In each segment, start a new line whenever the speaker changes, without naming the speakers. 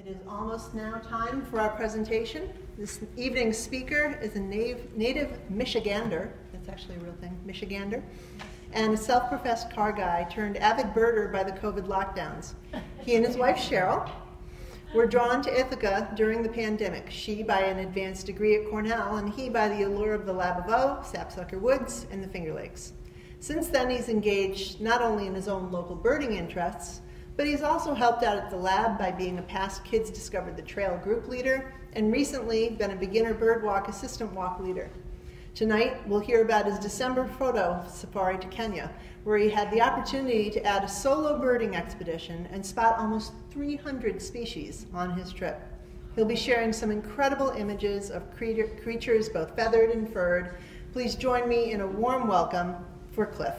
It is almost now time for our presentation. This evening's speaker is a native, Michigander, that's actually a real thing, Michigander, and a self-professed car guy turned avid birder by the COVID lockdowns. He and his wife Cheryl were drawn to Ithaca during the pandemic, she by an advanced degree at Cornell, and he by the allure of the Lab of O, Sapsucker Woods, and the Finger Lakes. Since then, he's engaged not only in his own local birding interests, but he's also helped out at the lab by being a past Kids Discover the Trail group leader and recently been a beginner birdwalk assistant walk leader. Tonight, we'll hear about his December photo safari to Kenya, where he had the opportunity to add a solo birding expedition and spot almost 300 species on his trip. He'll be sharing some incredible images of creatures both feathered and furred. Please join me in a warm welcome for Cliff.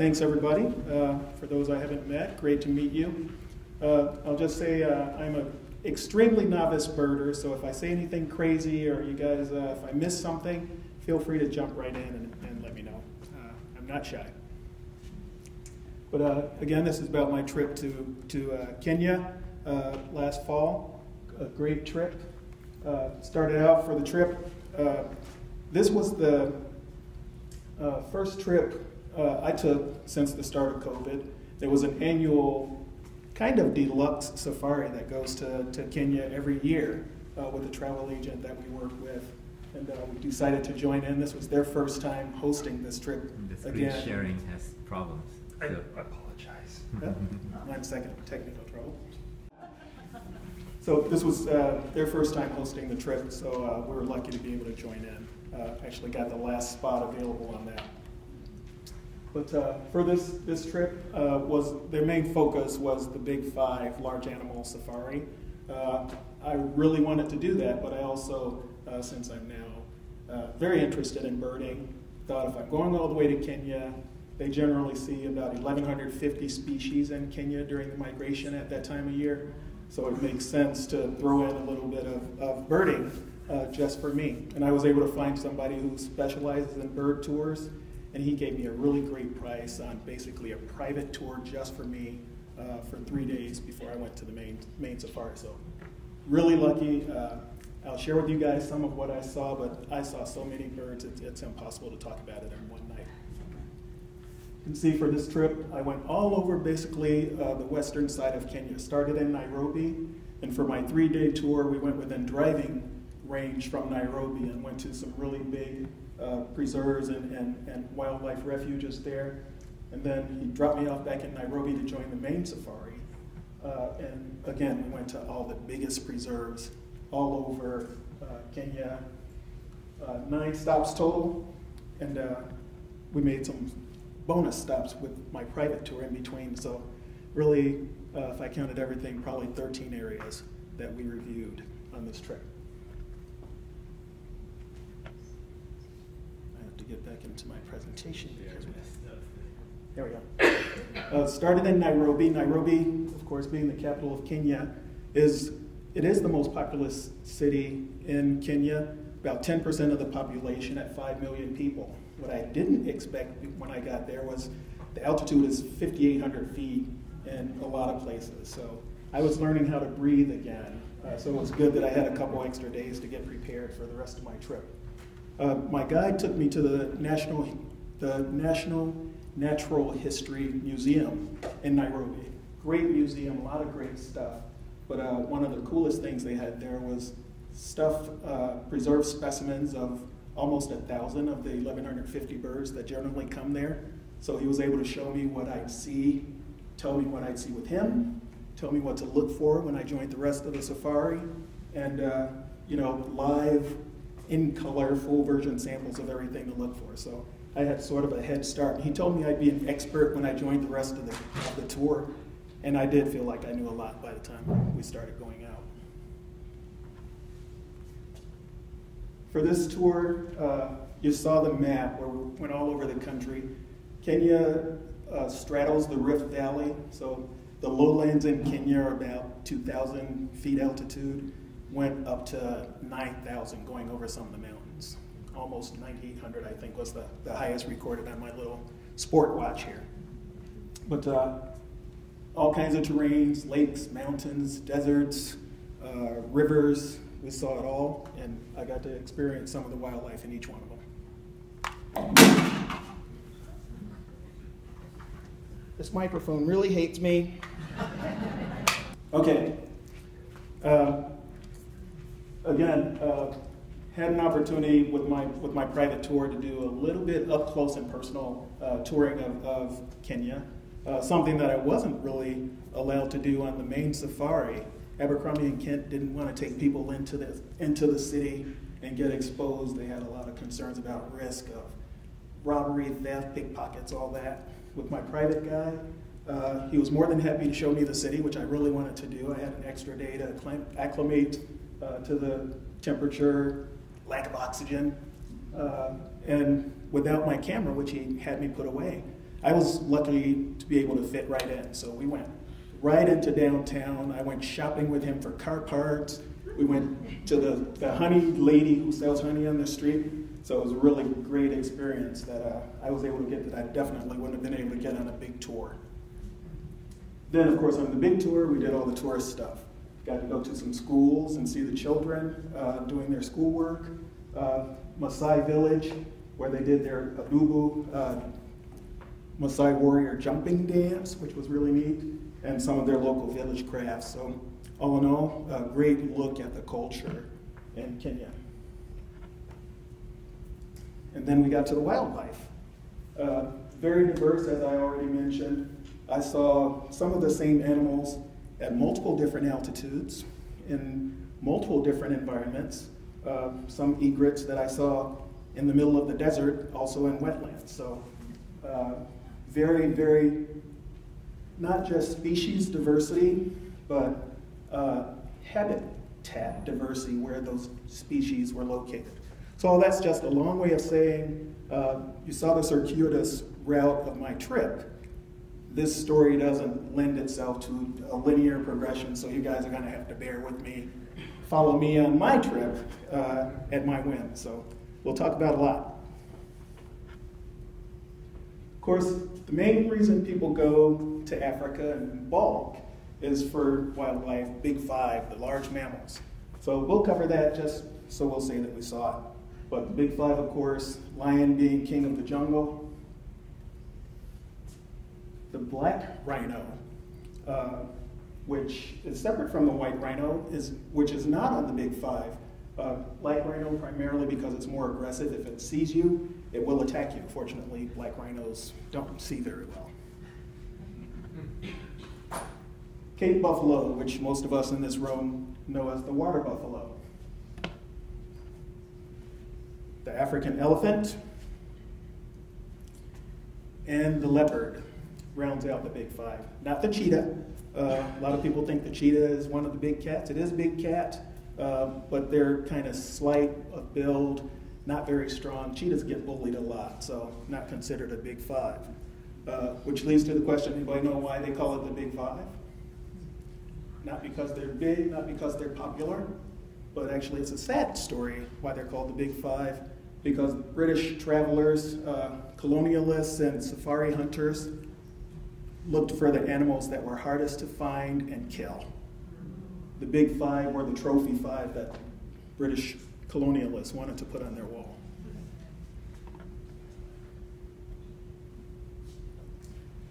Thanks, everybody. Uh, for those I haven't met, great to meet you. Uh, I'll just say uh, I'm an extremely novice birder, so if I say anything crazy or you guys, uh, if I miss something, feel free to jump right in and, and let me know. Uh, I'm not shy. But uh, again, this is about my trip to, to Kenya last fall. A great trip. started out for the trip. this was the first trip uh, I took since the start of COVID. There was an annual kind of deluxe safari that goes to, to Kenya every year uh, with a travel agent that we work with. And uh, we decided to join in. This was their first time hosting this trip.
The screen again. sharing has problems.
I, so. I apologize. yeah. One second, technical trouble. So this was uh, their first time hosting the trip, so uh, we were lucky to be able to join in. Uh, actually got the last spot available on that. But uh, for this, this trip, uh, was their main focus was the Big Five large animal safari. Uh, I really wanted to do that, but I also, uh, since I'm now uh, very interested in birding, thought if I'm going all the way to Kenya, they generally see about 1,150 species in Kenya during the migration at that time of year. So it makes sense to throw in a little bit of, of birding uh, just for me. And I was able to find somebody who specializes in bird tours and he gave me a really great price on basically a private tour just for me uh, for three days before I went to the main main safari. So really lucky. Uh, I'll share with you guys some of what I saw, but I saw so many birds, it's, impossible to talk about it in one night. You can see for this trip, I went all over basically uh, the western side of Kenya. Started in Nairobi, and for my three-day tour, we went within driving range from Nairobi and went to some really big uh, preserves and, and, and wildlife refuges there. And then he dropped me off back in Nairobi to join the main safari. Uh, and again, we went to all the biggest preserves all over uh, Kenya. Uh, nine stops total, and uh, we made some bonus stops with my private tour in between. So, really, if I counted everything, probably 13 areas that we reviewed on this trip. Get back into my presentation. There we go. Uh, started in Nairobi. Nairobi, of course, being the capital of Kenya, is it is the most populous city in Kenya. About 10% of the population at 5 million people. What I didn't expect when I got there was the altitude is 5,800 feet in a lot of places. So I was learning how to breathe again. Uh, so it was good that I had a couple extra days to get prepared for the rest of my trip. Uh, my guide took me to the National, the National Natural History Museum in Nairobi. Great museum, a lot of great stuff. But uh, one of the coolest things they had there was stuff, uh, preserved specimens of almost a thousand of the 1,150 birds that generally come there. So he was able to show me what I'd see, tell me what I'd see with him, tell me what to look for when I joined the rest of the safari, and uh, you know, live in color, full version samples of everything to look for. So I had sort of a head start. He told me I'd be an expert when I joined the rest of the, of the tour, and I did feel like I knew a lot by the time we started going out. For this tour, uh, you saw the map where we went all over the country. Kenya uh, straddles the Rift Valley, so the lowlands in Kenya are about 2,000 feet altitude went up to 9,000 going over some of the mountains. Almost 9,800, I think, was the, the highest recorded on my little sport watch here. But uh, all kinds of terrains, lakes, mountains, deserts, uh, rivers, we saw it all, and I got to experience some of the wildlife in each one of them. This microphone really hates me. Okay. Uh, again, uh, had an opportunity with my with my private tour to do a little bit up close and personal uh, touring of, of Kenya, uh, something that I wasn't really allowed to do on the main safari. Abercrombie and Kent didn't want to take people into the into the city and get exposed. They had a lot of concerns about risk of robbery, theft, pickpockets, all that. With my private guy, uh, he was more than happy to show me the city, which I really wanted to do. I had an extra day to acclimate uh, to the temperature, lack of oxygen, uh, and without my camera, which he had me put away, I was lucky to be able to fit right in. So we went right into downtown. I went shopping with him for car parts. We went to the, the honey lady who sells honey on the street. So it was a really great experience that uh, I was able to get that I definitely wouldn't have been able to get on a big tour. Then, of course, on the big tour, we did all the tourist stuff. Got to go to some schools and see the children uh, doing their schoolwork. Uh, Maasai village, where they did their Adumu uh, Maasai warrior jumping dance, which was really neat, and some of their local village crafts. So, all in all, a great look at the culture in Kenya. And then we got to the wildlife. Uh, very diverse, as I already mentioned. I saw some of the same animals at multiple different altitudes in multiple different environments. Uh, some egrets that I saw in the middle of the desert, also in wetlands. So, uh, very, very, not just species diversity, but uh, habitat diversity where those species were located. So that's just a long way of saying uh, you saw the circuitous route of my trip this story doesn't lend itself to a linear progression, so you guys are going to have to bear with me. Follow me on my trip uh, at my whim. So we'll talk about a lot. Of course, the main reason people go to Africa in bulk is for wildlife, big five, the large mammals. So we'll cover that just so we'll say that we saw it. But the big five, of course, lion being king of the jungle, the black rhino, uh, which is separate from the white rhino, is which is not on the big five. Uh, black rhino primarily because it's more aggressive. If it sees you, it will attack you. Fortunately, black rhinos don't see very well. Cape buffalo, which most of us in this room know as the water buffalo. The African elephant, and the leopard rounds out the big five. Not the cheetah. Uh, a lot of people think the cheetah is one of the big cats. It is a big cat, um, but they're kind of slight of build, not very strong. Cheetahs get bullied a lot, so not considered a big five. Uh, which leads to the question, anybody know why they call it the big five? Not because they're big, not because they're popular, but actually it's a sad story why they're called the big five. Because British travelers, uh, colonialists, and safari hunters looked for the animals that were hardest to find and kill. The big five were the trophy five that British colonialists wanted to put on their wall.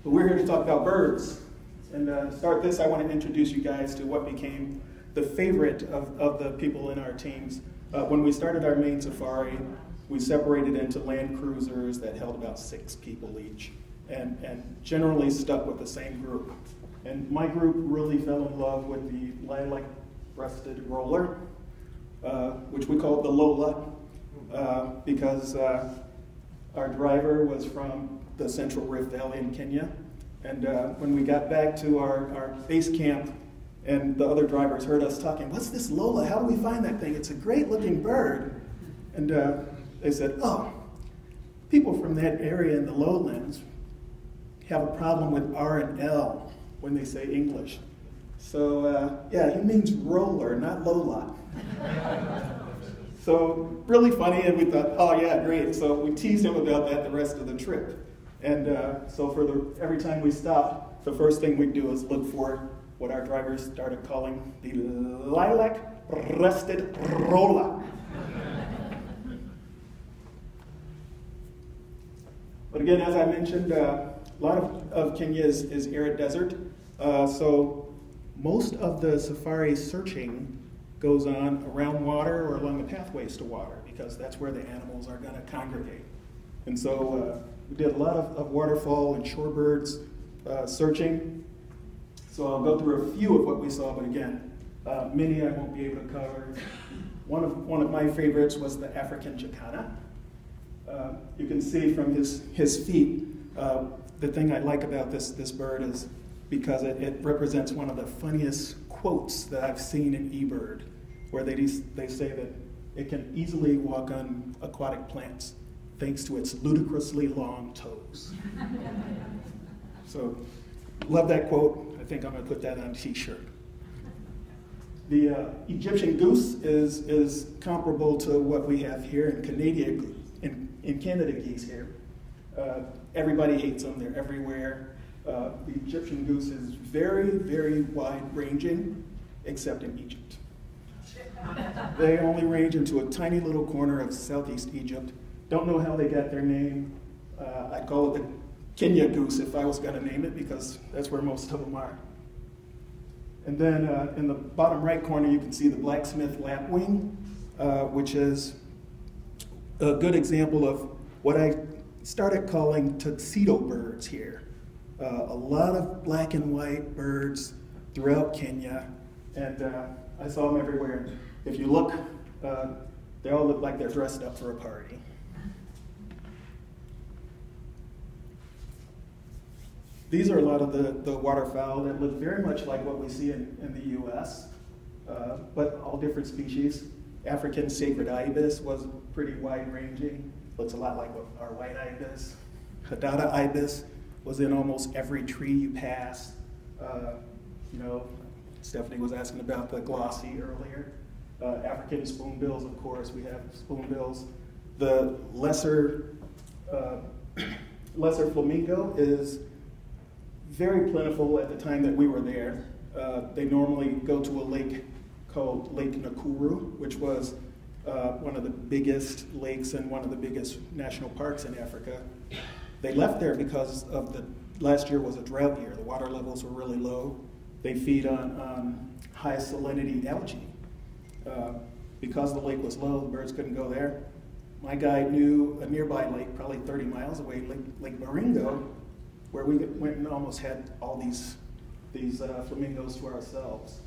But we're here to talk about birds. And uh, to start this, I want to introduce you guys to what became the favorite of, of the people in our teams. Uh, when we started our main safari, we separated into land cruisers that held about six people each and, and generally stuck with the same group. And my group really fell in love with the lilac breasted roller, uh, which we called the Lola, uh, because uh, our driver was from the Central Rift Valley in Kenya. And uh, when we got back to our, our base camp, and the other drivers heard us talking, What's this Lola? How do we find that thing? It's a great looking bird. And uh, they said, Oh, people from that area in the lowlands have a problem with R and L when they say English. So, uh, yeah, he means roller, not Lola. so, really funny, and we thought, oh, yeah, great. So, we teased him about that the rest of the trip. And uh, so for the every time we stopped, the first thing we'd do is look for what our drivers started calling the lilac breasted rolla. but again, as I mentioned, uh, a lot of, of Kenya is, is arid desert. Uh, so most of the safari searching goes on around water or along the pathways to water because that's where the animals are going to congregate. And so uh, we did a lot of, of waterfowl and shorebirds uh, searching. So I'll go through a few of what we saw, but again, uh, many I won't be able to cover. One of, one of my favorites was the African jacana. Uh, you can see from his, his feet, uh, the thing I like about this, this bird is because it, it represents one of the funniest quotes that I've seen in eBird, where they, they say that it can easily walk on aquatic plants thanks to its ludicrously long toes. so, love that quote. I think I'm going to put that on a t shirt. The uh, Egyptian goose is, is comparable to what we have here in Canada, in, in Canada geese here. Uh, everybody hates them, they're everywhere. Uh, the Egyptian goose is very, very wide ranging, except in Egypt. they only range into a tiny little corner of southeast Egypt. Don't know how they got their name. Uh, I'd call it the Kenya goose if I was going to name it because that's where most of them are. And then uh, in the bottom right corner, you can see the blacksmith lapwing, uh, which is a good example of what I started calling tuxedo birds here. Uh, a lot of black and white birds throughout Kenya, and uh, I saw them everywhere. If you look, uh, they all look like they're dressed up for a party. These are a lot of the, the waterfowl that look very much like what we see in, in the US, uh, but all different species. African sacred ibis was pretty wide ranging, looks a lot like our white ibis. Hadada ibis was in almost every tree you pass. Uh, you know, Stephanie was asking about the glossy earlier. Uh, African spoonbills, of course, we have spoonbills. The lesser, uh, lesser flamingo is very plentiful at the time that we were there. Uh, they normally go to a lake called Lake Nakuru, which was uh, one of the biggest lakes and one of the biggest national parks in Africa. They left there because of the last year was a drought year. The water levels were really low. They feed on, on high salinity algae. Uh, because the lake was low, the birds couldn't go there. My guide knew a nearby lake, probably 30 miles away, Lake, lake Baringo, where we went and almost had all these, these uh, flamingos to ourselves.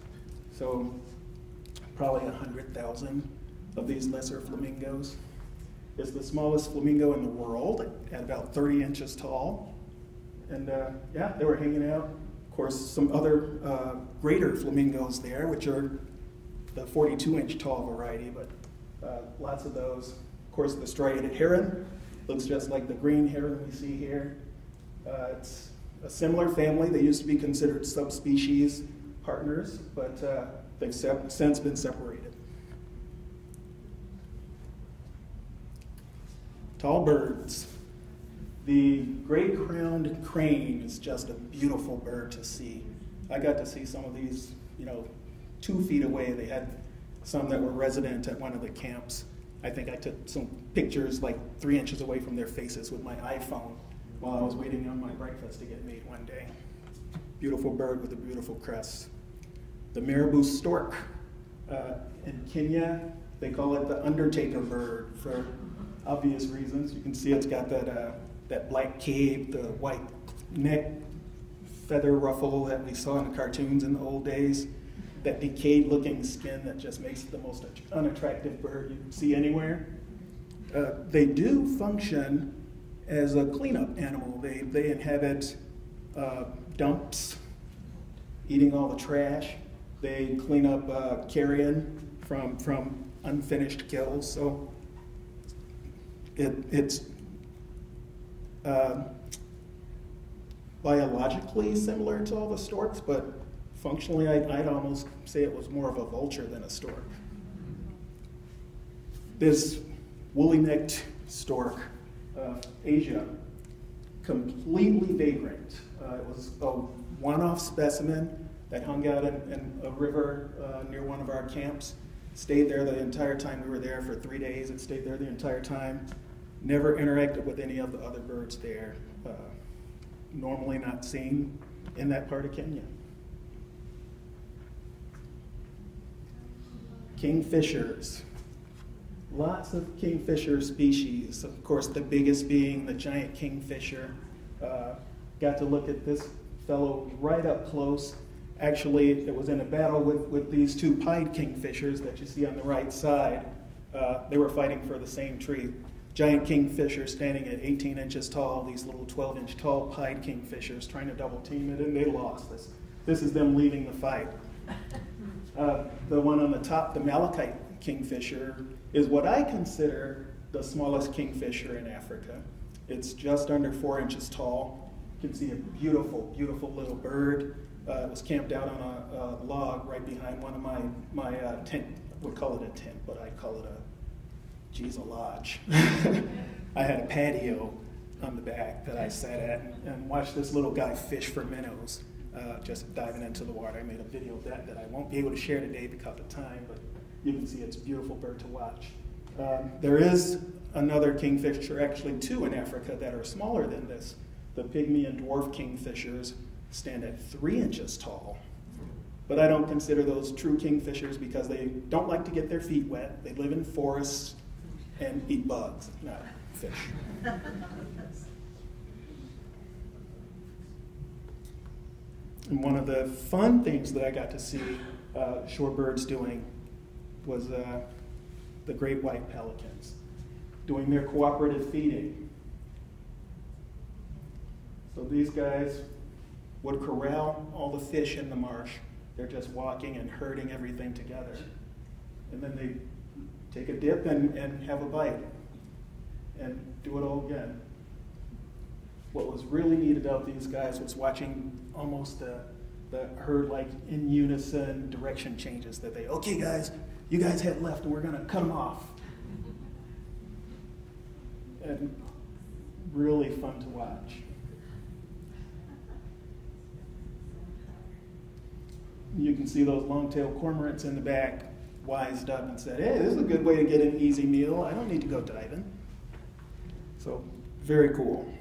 So probably 100,000 of these lesser flamingos. It's the smallest flamingo in the world at about 30 inches tall. And uh, yeah, they were hanging out. Of course, some other uh, greater flamingos there, which are the 42 inch tall variety, but uh, lots of those. Of course, the striated heron looks just like the green heron we see here. Uh, it's a similar family. They used to be considered subspecies partners, but uh, they've since been separated. Tall birds. The great crowned crane is just a beautiful bird to see. I got to see some of these, you know, two feet away. They had some that were resident at one of the camps. I think I took some pictures like three inches away from their faces with my iPhone while I was waiting on my breakfast to get made one day. Beautiful bird with a beautiful crest. The marabou stork. Uh, in Kenya, they call it the undertaker bird for obvious reasons. You can see it's got that, uh, that black cape, the white neck feather ruffle that we saw in the cartoons in the old days, that decayed looking skin that just makes it the most unattractive bird you see anywhere. Uh, they do function as a cleanup animal. They, they inhabit uh, dumps, eating all the trash. They clean up uh, carrion from, from unfinished kills. So it, it's uh, biologically similar to all the storks, but functionally, I'd, I'd almost say it was more of a vulture than a stork. This woolly necked stork uh, Asia. completely vagrant. Uh, it was a one-off specimen that hung out in, in a river uh, near one of our camps. Stayed there the entire time we were there for three days. It stayed there the entire time. Never interacted with any of the other birds there. Uh, normally not seen in that part of Kenya. Kingfishers. Lots of kingfisher species. Of course, the biggest being the giant kingfisher. Uh, got to look at this fellow right up close. Actually, it was in a battle with, with these two pied kingfishers that you see on the right side. Uh, they were fighting for the same tree. Giant kingfisher standing at 18 inches tall, these little 12 inch tall pied kingfishers trying to double team it, and they lost. This, this is them leaving the fight. Uh, the one on the top, the Malachite kingfisher, is what I consider the smallest kingfisher in Africa. It's just under four inches tall. You can see a beautiful, beautiful little bird. Uh, was camped out on a, a, log right behind one of my, my uh, tent. We call it a tent, but I call it a, geez, a lodge. I had a patio on the back that I sat at and, and watched this little guy fish for minnows uh, just diving into the water. I made a video of that that I won't be able to share today because of time, but you can see it's a beautiful bird to watch. Um, there is another kingfisher, actually two in Africa that are smaller than this. The pygmy and dwarf kingfishers stand at three inches tall. But I don't consider those true kingfishers because they don't like to get their feet wet. They live in forests and eat bugs, not fish. And one of the fun things that I got to see uh, shorebirds doing was uh, the great white pelicans doing their cooperative feeding. So these guys would corral all the fish in the marsh. They're just walking and herding everything together. And then they take a dip and, and have a bite and do it all again. What was really neat about these guys was watching almost the, the herd like in unison direction changes that they, okay guys, you guys head left and we're to cut them off. And really fun to watch. You can see those long-tailed cormorants in the back wised up and said, hey, this is a good way to get an easy meal. I don't need to go diving. So, very cool.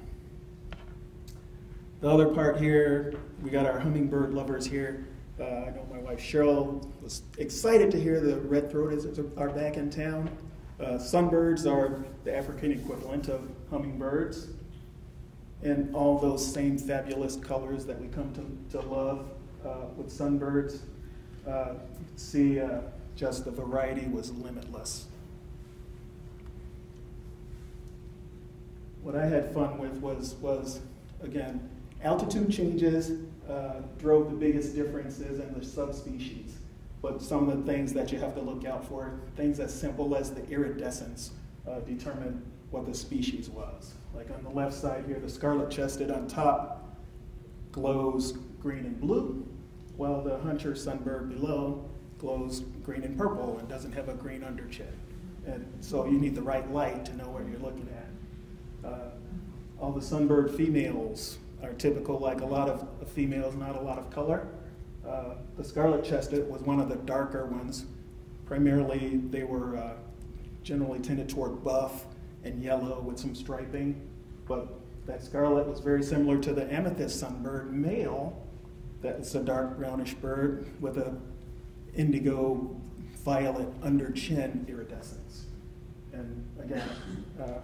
The other part here, we got our hummingbird lovers here. Uh, I know my wife Cheryl was excited to hear the red throaters are back in town. Uh, sunbirds are the African equivalent of hummingbirds, and all those same fabulous colors that we come to, to love with sunbirds. Uh, you can see, uh, just the variety was limitless. What I had fun with was, was again, Altitude changes uh, drove the biggest differences in the subspecies, but some of the things that you have to look out for, things as simple as the iridescence, uh, determine what the species was. Like on the left side here, the scarlet-chested on top glows green and blue, while the hunter sunbird below glows green and purple and doesn't have a green underchin. And so you need the right light to know what you're looking at. Uh, all the sunbird females are typical, like a lot of females, not a lot of color. Uh, the scarlet chested was one of the darker ones. Primarily, they were uh, generally tended toward buff and yellow with some striping, but that scarlet was very similar to the amethyst sunbird male. That's a dark brownish bird with a indigo violet under chin iridescence. And again, uh,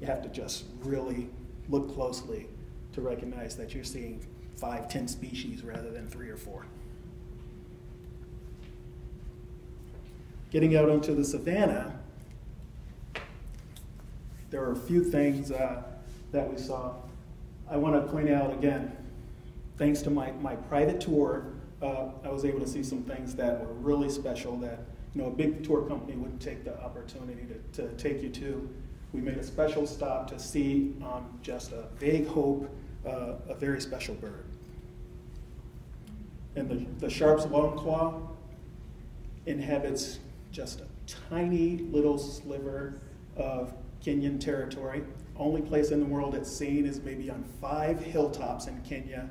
you have to just really look closely to recognize that you're seeing five, ten species rather than three or four. Getting out onto the savannah, there are a few things uh, that we saw. I want to point out again, thanks to my, my private tour, uh, I was able to see some things that were really special that you know a big tour company wouldn't take the opportunity to, to take you to. We made a special stop to see um, just a vague hope uh, a very special bird. And the, the Sharpe's longclaw inhabits just a tiny little sliver of Kenyan territory. only place in the world it's seen is maybe on five hilltops in Kenya,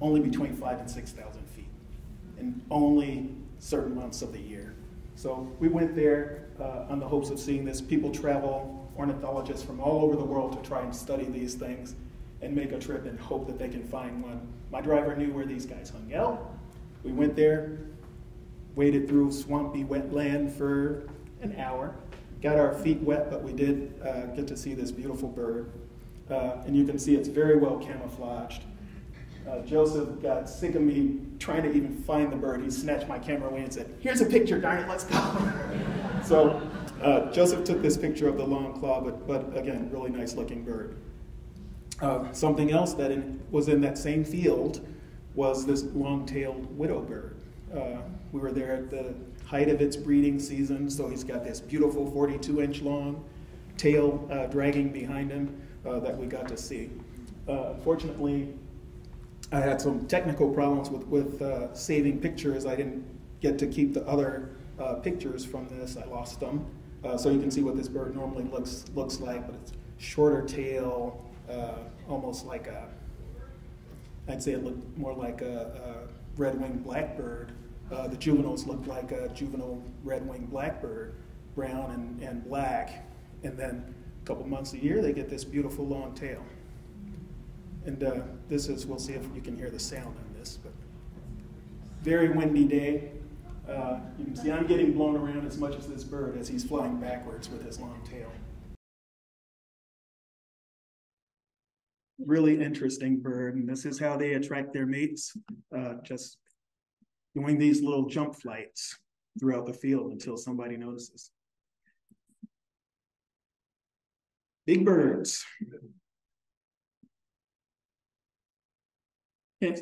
only between five and 6,000 feet, and only certain months of the year. So we went there uh, on the hopes of seeing this. People travel, ornithologists from all over the world to try and study these things and make a trip and hope that they can find one. My driver knew where these guys hung out. We went there, waded through swampy wetland for an hour, got our feet wet, but we did uh, get to see this beautiful bird. Uh, and you can see it's very well camouflaged. Uh, Joseph got sick of me trying to even find the bird. He snatched my camera away and said, Here's a picture, darn it, let's go. so uh, Joseph took this picture of the long claw, but, but again, really nice looking bird. Uh, something else that in, was in that same field was this long tailed widow bird. Uh, we were there at the height of its breeding season, so he's got this beautiful 42 inch long tail uh, dragging behind him uh, that we got to see. Unfortunately, I had some technical problems with, with uh, saving pictures. I didn't get to keep the other uh, pictures from this. I lost them. Uh, so you can see what this bird normally looks looks like, but it's shorter tail, uh, almost like a, I'd say it looked more like a, a red-winged blackbird. Uh, the juveniles look like a juvenile red-winged blackbird, brown and, and black. And then a couple months a year, they get this beautiful long tail. And uh, this is, we'll see if you can hear the sound on this, but very windy day. Uh, you can see I'm getting blown around as much as this bird as he's flying backwards with his long tail. Really interesting bird, and this is how they attract their mates, uh, just doing these little jump flights throughout the field until somebody notices. Big birds. Can't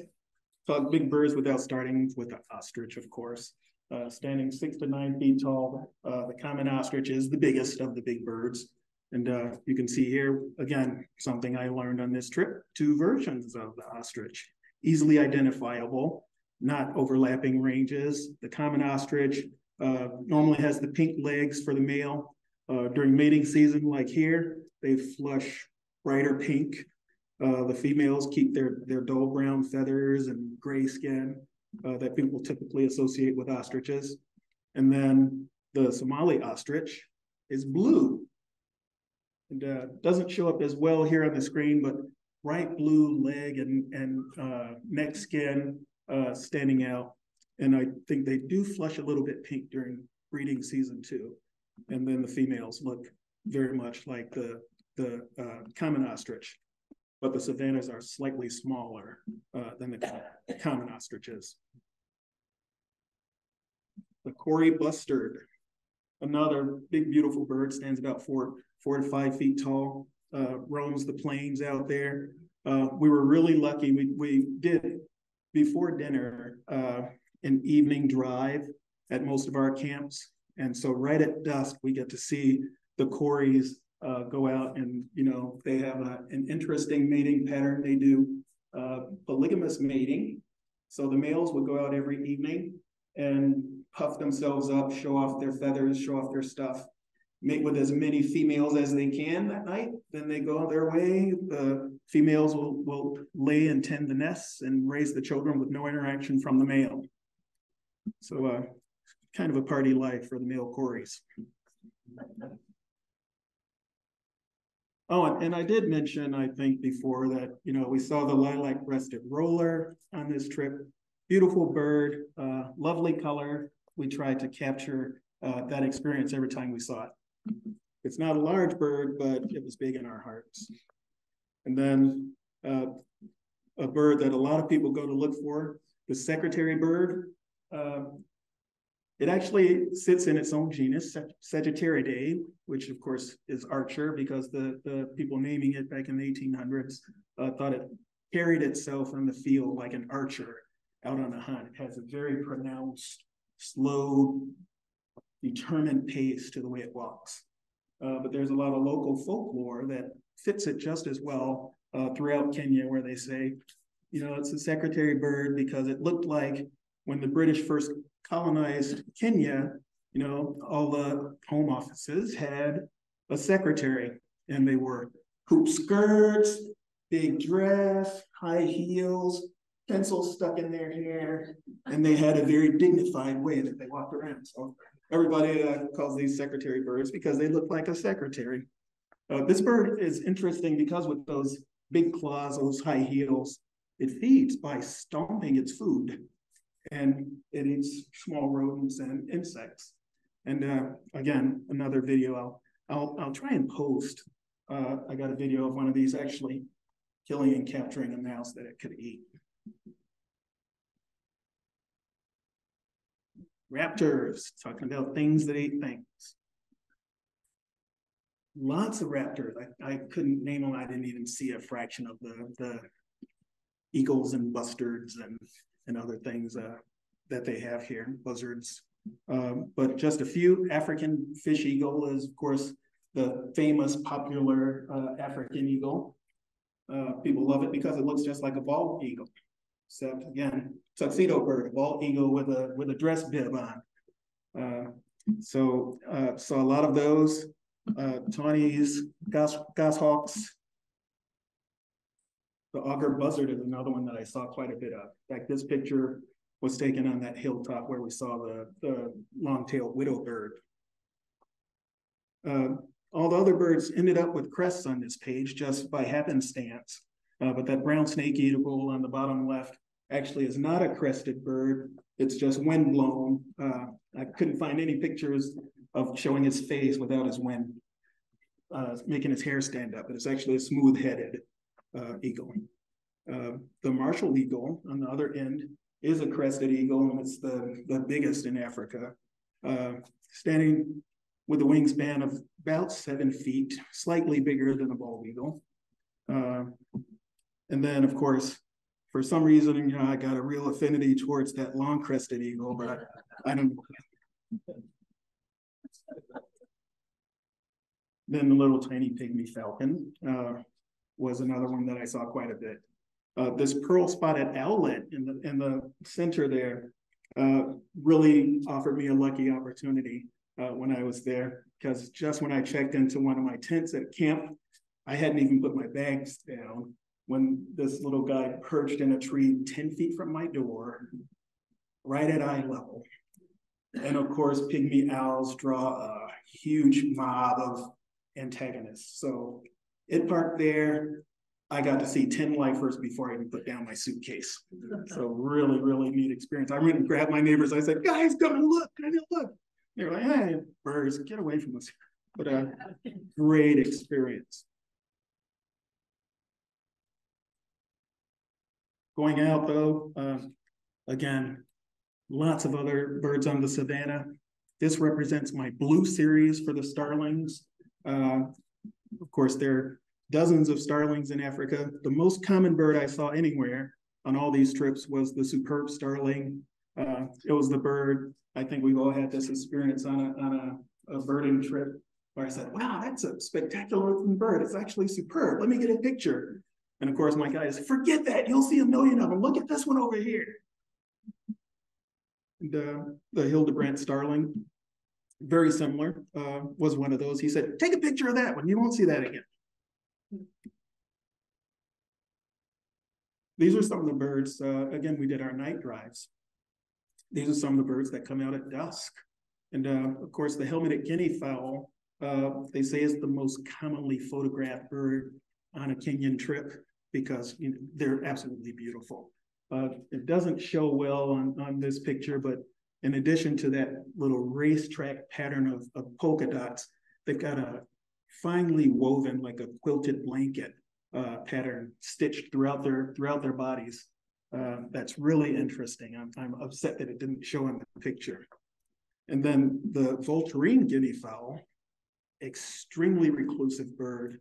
big birds without starting with the ostrich, of course. Uh, standing six to nine feet tall, uh, the common ostrich is the biggest of the big birds. And uh, you can see here, again, something I learned on this trip, two versions of the ostrich. Easily identifiable, not overlapping ranges. The common ostrich uh, normally has the pink legs for the male. Uh, during mating season, like here, they flush brighter pink uh, the females keep their, their dull brown feathers and gray skin uh, that people typically associate with ostriches. And then the Somali ostrich is blue. And uh, doesn't show up as well here on the screen, but bright blue leg and, and uh, neck skin uh, standing out. And I think they do flush a little bit pink during breeding season too. And then the females look very much like the, the common ostrich but the savannas are slightly smaller uh, than the common ostriches. The Kori bustard, another big, beautiful bird, stands about four, four to five feet tall, uh, roams the plains out there. Uh, we were really lucky. We, we did, before dinner, uh, an evening drive at most of our camps. And so right at dusk, we get to see the Koris uh, go out and you know they have a, an interesting mating pattern. They do uh, polygamous mating, so the males would go out every evening and puff themselves up, show off their feathers, show off their stuff, mate with as many females as they can that night. Then they go their way. The females will will lay and tend the nests and raise the children with no interaction from the male. So, uh, kind of a party life for the male Koris. Oh, and, and I did mention, I think before that, you know, we saw the lilac breasted roller on this trip. Beautiful bird, uh, lovely color. We tried to capture uh, that experience every time we saw it. It's not a large bird, but it was big in our hearts. And then uh, a bird that a lot of people go to look for, the secretary bird. It actually sits in its own genus, Sagittariidae, which of course is archer because the, the people naming it back in the 1800s uh, thought it carried itself in the field like an archer out on a hunt. It has a very pronounced, slow, determined pace to the way it walks. Uh, but there's a lot of local folklore that fits it just as well uh, throughout Kenya, where they say, you know, it's a secretary bird because it looked like when the British first colonized Kenya, you know, all the home offices had a secretary and they were hoop skirts, big dress, high heels, pencils stuck in their hair, and they had a very dignified way that they walked around. So everybody uh, calls these secretary birds because they look like a secretary. Uh, this bird is interesting because with those big claws, those high heels, it feeds by stomping its food and it eats small rodents and insects. And uh, again, another video I'll, I'll, I'll try and post. Uh, I got a video of one of these actually killing and capturing a mouse that it could eat. Raptors, talking about things that eat things. Lots of raptors. I, I couldn't name them. I didn't even see a fraction of the, the eagles and bustards and, and other things uh, that they have here, buzzards. Um, but just a few African fish eagle is, of course, the famous popular uh, African eagle. Uh, people love it because it looks just like a bald eagle, except again, tuxedo bird, a bald eagle with a with a dress bib on. Uh, so uh, saw a lot of those. Uh, tawnies, gos goshawks. The auger buzzard is another one that I saw quite a bit of. Like this picture was taken on that hilltop where we saw the, the long-tailed widow bird. Uh, all the other birds ended up with crests on this page just by happenstance. Uh, but that brown snake eagle on the bottom left actually is not a crested bird. It's just windblown. Uh, I couldn't find any pictures of showing his face without his wind, uh, making his hair stand up. But it's actually a smooth-headed uh, eagle. Uh, the martial eagle on the other end is a crested eagle, and it's the, the biggest in Africa. Uh, standing with a wingspan of about seven feet, slightly bigger than a bald eagle. Uh, and then, of course, for some reason, you know, I got a real affinity towards that long crested eagle, but I, I don't. Then the little tiny pygmy falcon uh, was another one that I saw quite a bit. Uh, this pearl spotted owlet in the in the center there uh, really offered me a lucky opportunity uh, when I was there because just when I checked into one of my tents at camp, I hadn't even put my bags down when this little guy perched in a tree 10 feet from my door, right at eye level. And of course, pygmy owls draw a huge mob of antagonists. So it parked there. I got to see 10 lifers before I even put down my suitcase. So really, really neat experience. I went and grabbed my neighbors. I said, guys, come and look, come and look. They were like, hey, birds, get away from us. But a great experience. Going out though, uh, again, lots of other birds on the savanna. This represents my blue series for the starlings. Uh, of course, there are dozens of starlings in Africa. The most common bird I saw anywhere on all these trips was the superb starling. Uh, it was the bird I think we've all had this experience on a, on a, a birding trip where I said, wow, that's a spectacular looking bird. It's actually superb. Let me get a picture. And of course, my guy is, forget that. You'll see a million of them. Look at this one over here. And uh, the Hildebrandt starling, very similar, uh, was one of those. He said, take a picture of that one. You won't see that again. These are some of the birds. Uh, again, we did our night drives. These are some of the birds that come out at dusk. And uh, of course, the helmeted guinea fowl, uh, they say is the most commonly photographed bird on a Kenyan trip because you know, they're absolutely beautiful. Uh, it doesn't show well on, on this picture, but in addition to that little racetrack pattern of, of polka dots, they've got a finely woven, like a quilted blanket uh, pattern stitched throughout their throughout their bodies. Uh, that's really interesting. I'm, I'm upset that it didn't show in the picture. And then the Vulturine guinea fowl, extremely reclusive bird.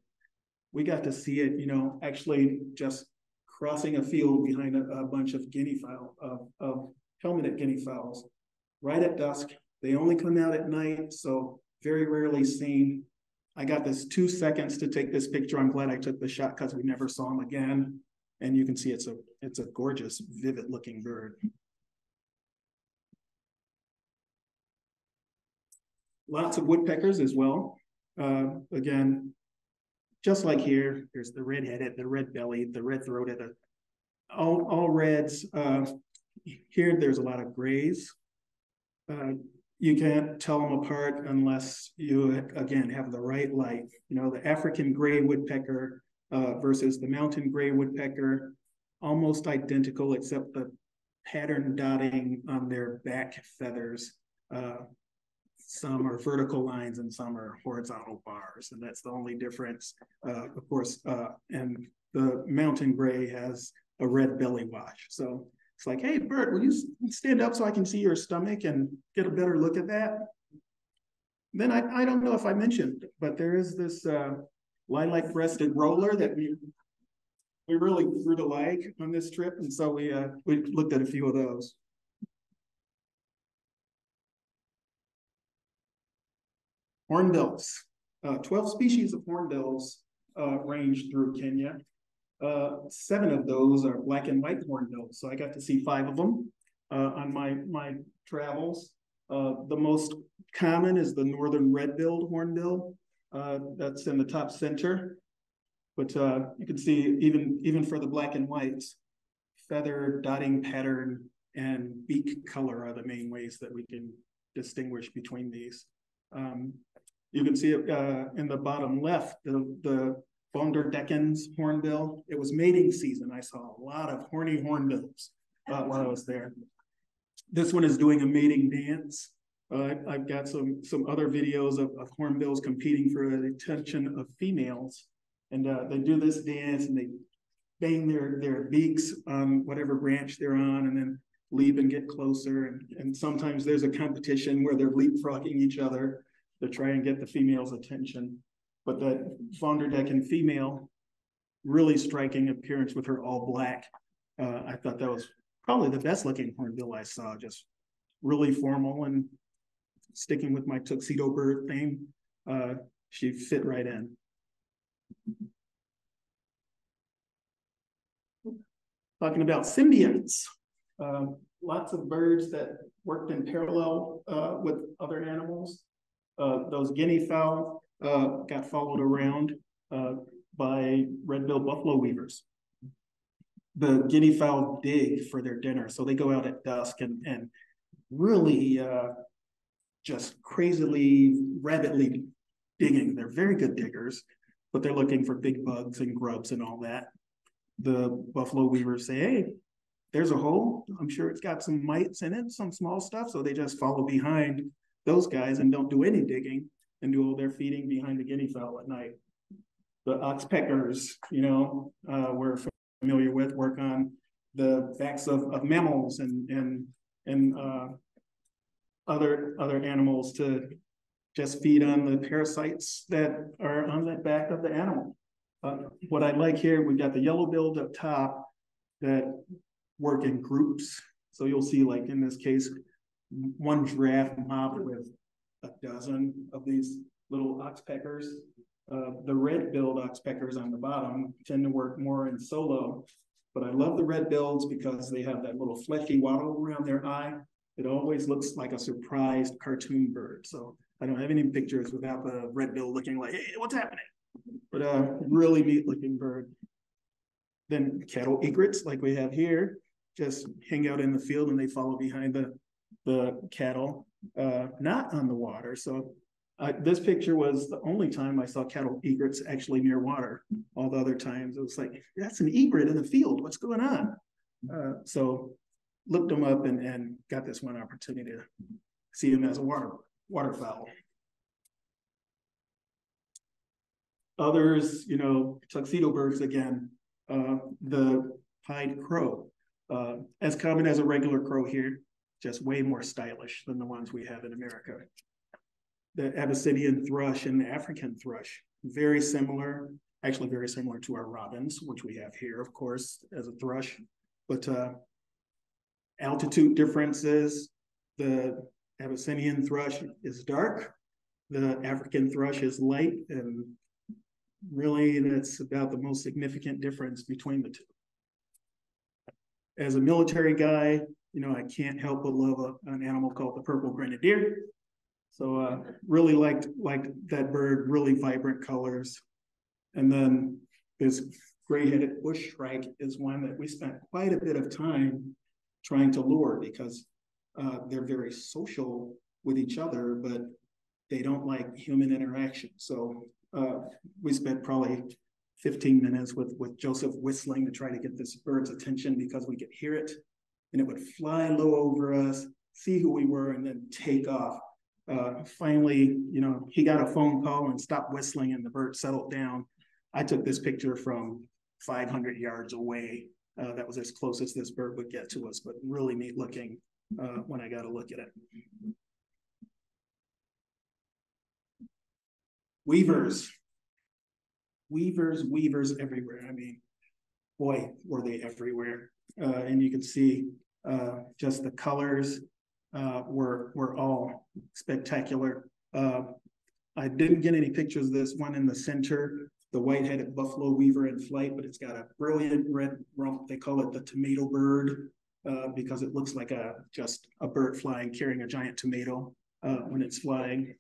We got to see it, you know, actually just crossing a field behind a, a bunch of guinea fowl, of, of helmeted guinea fowls, right at dusk. They only come out at night, so very rarely seen. I got this two seconds to take this picture. I'm glad I took the shot because we never saw him again. And you can see it's a it's a gorgeous, vivid looking bird. Lots of woodpeckers as well. Uh, again, just like here, there's the red-headed, the red-bellied, the red-throated, uh, all, all reds. Uh, here, there's a lot of grays. Uh, you can't tell them apart unless you, again, have the right light. You know, the African gray woodpecker uh, versus the mountain gray woodpecker, almost identical except the pattern dotting on their back feathers. Uh, some are vertical lines and some are horizontal bars, and that's the only difference. Uh, of course, uh, and the mountain gray has a red belly wash. So it's like, hey, Bert, will you stand up so I can see your stomach and get a better look at that? Then I, I don't know if I mentioned, but there is this uh, lilac breasted roller that we we really grew to like on this trip, and so we uh, we looked at a few of those. Hornbills, uh, 12 species of hornbills uh, range through Kenya. Uh, seven of those are black and white hornbills, so I got to see five of them uh, on my, my travels. Uh, the most common is the northern red-billed hornbill. Uh, that's in the top center. But you can see even, even for the black and whites, feather dotting pattern and beak color are the main ways that we can distinguish between these. Um, you can see it uh, in the bottom left, the, the Von der Decken's hornbill. It was mating season. I saw a lot of horny hornbills uh, while I was there. This one is doing a mating dance. Uh, I've got some some other videos of, of hornbills competing for the attention of females, and uh, they do this dance and they bang their their beaks on whatever branch they're on, and then leap and get closer. And, and sometimes there's a competition where they're leapfrogging each other to try and get the female's attention. But that Von der Decken female, really striking appearance with her all black. Uh, I thought that was probably the best looking hornbill I saw, just really formal and sticking with my tuxedo bird theme. Uh, she fit right in. Talking about symbionts, uh, lots of birds that worked in parallel uh, with other animals. Uh, those guinea fowl uh, got followed around uh, by red-billed buffalo weavers. The guinea fowl dig for their dinner, so they go out at dusk and and really uh, just crazily, rabidly digging. They're very good diggers, but they're looking for big bugs and grubs and all that. The buffalo weavers say, "Hey, there's a hole. I'm sure it's got some mites in it, some small stuff." So they just follow behind those guys and don't do any digging and do all their feeding behind the guinea fowl at night. The oxpeckers, you know, uh, we're familiar with, work on the backs of, of mammals and and and uh, other other animals to just feed on the parasites that are on the back of the animal. Uh, what I like here, we've got the yellow-billed up top that work in groups. So you'll see, like in this case, one giraffe mobbed with a dozen of these little oxpeckers. Uh, the red-billed oxpeckers on the bottom tend to work more in solo, but I love the red bills because they have that little fleshy wattle around their eye. It always looks like a surprised cartoon bird. So I don't have any pictures without the red bill looking like, hey, what's happening? But a uh, really neat looking bird. Then cattle egrets, like we have here, just hang out in the field and they follow behind the the cattle uh, not on the water. So uh, this picture was the only time I saw cattle egrets actually near water. All the other times it was like, that's an egret in the field. What's going on? Uh, so looked them up and, and got this one opportunity to see them as a water waterfowl. Others, you know, tuxedo birds again, uh, the pied crow, uh, as common as a regular crow here, just way more stylish than the ones we have in America. The Abyssinian thrush and the African thrush, very similar, actually very similar to our robins, which we have here, of course, as a thrush. But uh, altitude differences, the Abyssinian thrush is dark, the African thrush is light, and really that's about the most significant difference between the two. As a military guy, you know, I can't help but love a, an animal called the purple grenadier. So uh, really liked liked that bird, really vibrant colors. and then this gray-headed bush shrike is one that we spent quite a bit of time trying to lure because uh, they're very social with each other, but they don't like human interaction. So uh, we spent probably 15 minutes with, with Joseph whistling to try to get this bird's attention because we could hear it and it would fly low over us, see who we were, and then take off. Uh, finally, you know, he got a phone call and stopped whistling and the bird settled down. I took this picture from 500 yards away. Uh, that was as close as this bird would get to us, but really neat looking uh, when I got a look at it. Weavers. Weavers, weavers everywhere. I mean, boy, were they everywhere. Uh, and you can see uh, just the colors uh, were, were all spectacular. Uh, I didn't get any pictures of this one in the center, the white-headed buffalo weaver in flight, but it's got a brilliant red rump. They call it the tomato bird uh, because it looks like a just a bird flying carrying a giant tomato uh, when it's flying.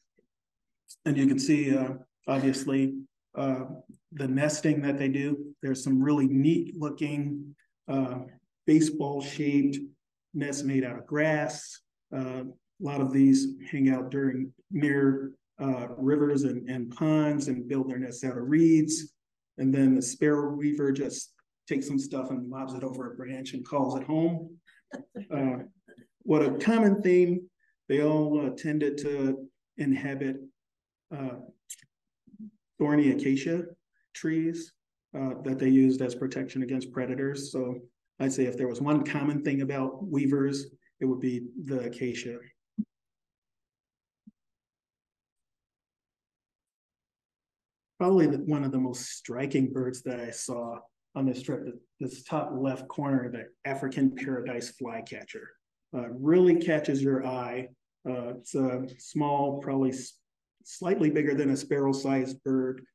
And you can see, uh, obviously, the nesting that they do. There's some really neat looking uh, baseball shaped nests made out of grass. Uh, a lot of these hang out during near uh, rivers and, and ponds and build their nests out of reeds. And then the sparrow weaver just takes some stuff and lobs it over a branch and calls it home. Uh, what a common theme, they all tended to inhabit uh, thorny acacia trees uh, that they used as protection against predators. So I'd say if there was one common thing about weavers, it would be the acacia. Probably the, one of the most striking birds that I saw on this trip, this top left corner, the African paradise flycatcher. Uh, really catches your eye. Uh, it's a small, probably slightly bigger than a sparrow-sized bird,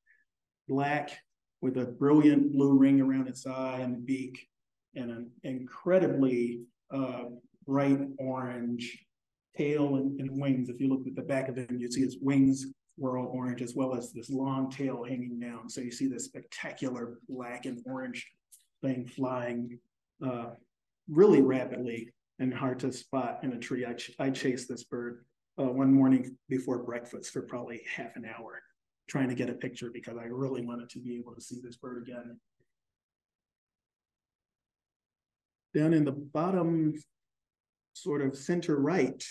black with a brilliant blue ring around its eye and beak, and an incredibly uh, bright orange tail and, and, wings. If you look at the back of him, you see his wings were all orange as well as this long tail hanging down. So you see this spectacular black and orange thing flying uh, really rapidly and hard to spot in a tree. I, ch I chased this bird uh, one morning before breakfast for probably half an hour trying to get a picture because I really wanted to be able to see this bird again. Down in the bottom sort of center right,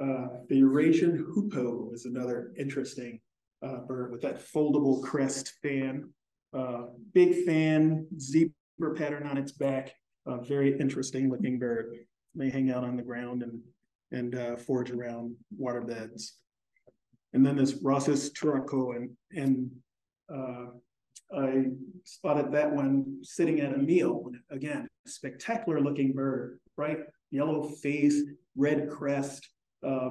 uh, the Eurasian hoopoe is another interesting uh, bird with that foldable crest fan. Uh, big fan, zebra pattern on its back, a very interesting looking bird. They hang out on the ground and and uh, forage around water beds. And then this Ross's turaco, and, and uh, I spotted that one sitting at a meal. Again, spectacular looking bird, bright yellow face, red crest, uh,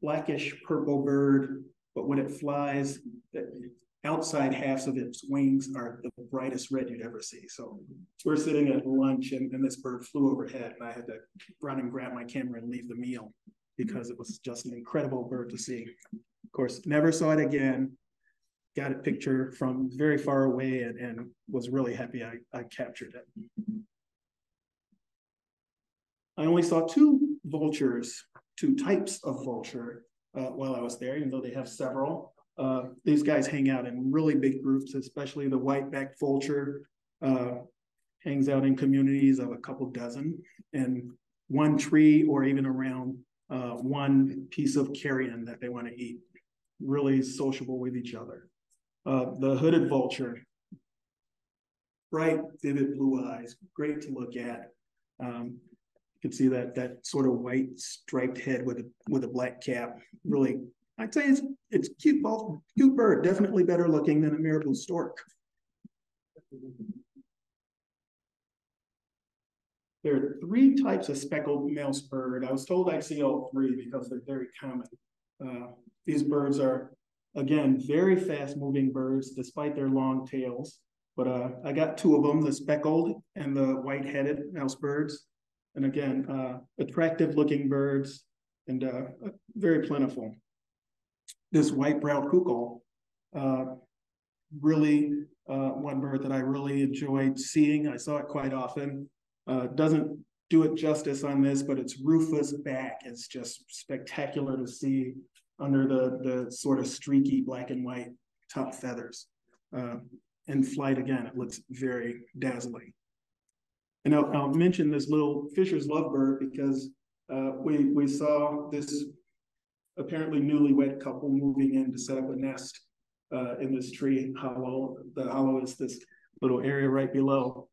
blackish purple bird. But when it flies, the outside halves of its wings are the brightest red you'd ever see. So we're sitting at lunch, and, and this bird flew overhead, and I had to run and grab my camera and leave the meal because it was just an incredible bird to see. Of course, never saw it again. Got a picture from very far away and, and was really happy I, I captured it. I only saw two vultures, two types of vulture uh, while I was there, even though they have several. Uh, these guys hang out in really big groups, especially the white-backed vulture uh, hangs out in communities of a couple dozen in one tree or even around uh, one piece of carrion that they want to eat. Really sociable with each other. Uh, the hooded vulture, bright, vivid blue eyes, great to look at. Um, you can see that that sort of white striped head with a with a black cap. Really, I'd say it's it's cute, cute bird. Definitely better looking than a marabou stork. There are three types of speckled mouse bird. I was told I'd see all three because they're very common. Uh, these birds are, again, very fast moving birds despite their long tails. But uh, I got two of them, the speckled and the white-headed mouse birds. And again, uh, attractive looking birds and uh, very plentiful. This white-browed cuckoo, uh, really uh, one bird that I really enjoyed seeing. I saw it quite often. Uh, doesn't do it justice on this, but its rufous back is just spectacular to see under the, the sort of streaky black and white top feathers. Uh, in flight again, it looks very dazzling. And I'll, I'll mention this little Fisher's lovebird because uh, we, we saw this apparently newlywed couple moving in to set up a nest uh, in this tree hollow. The hollow is this little area right below.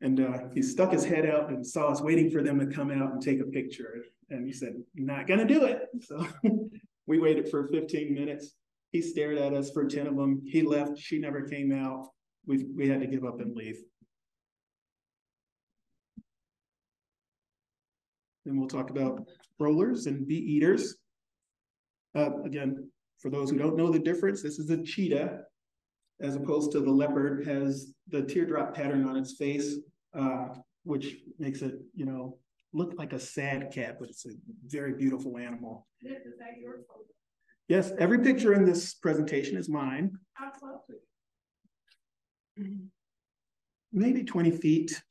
And uh, he stuck his head out and saw us waiting for them to come out and take a picture. And he said, not gonna do it. So we waited for 15 minutes. He stared at us for 10 of them. He left, she never came out. We, we had to give up and leave. Then we'll talk about rollers and bee eaters. Uh, again, for those who don't know the difference, this is a cheetah, as opposed to the leopard has the teardrop pattern on its face, uh, which makes it, you know, look like a sad cat, but it's a very beautiful animal.
Is that your photo?
Yes, every picture in this presentation is mine,
How close?
maybe 20 feet.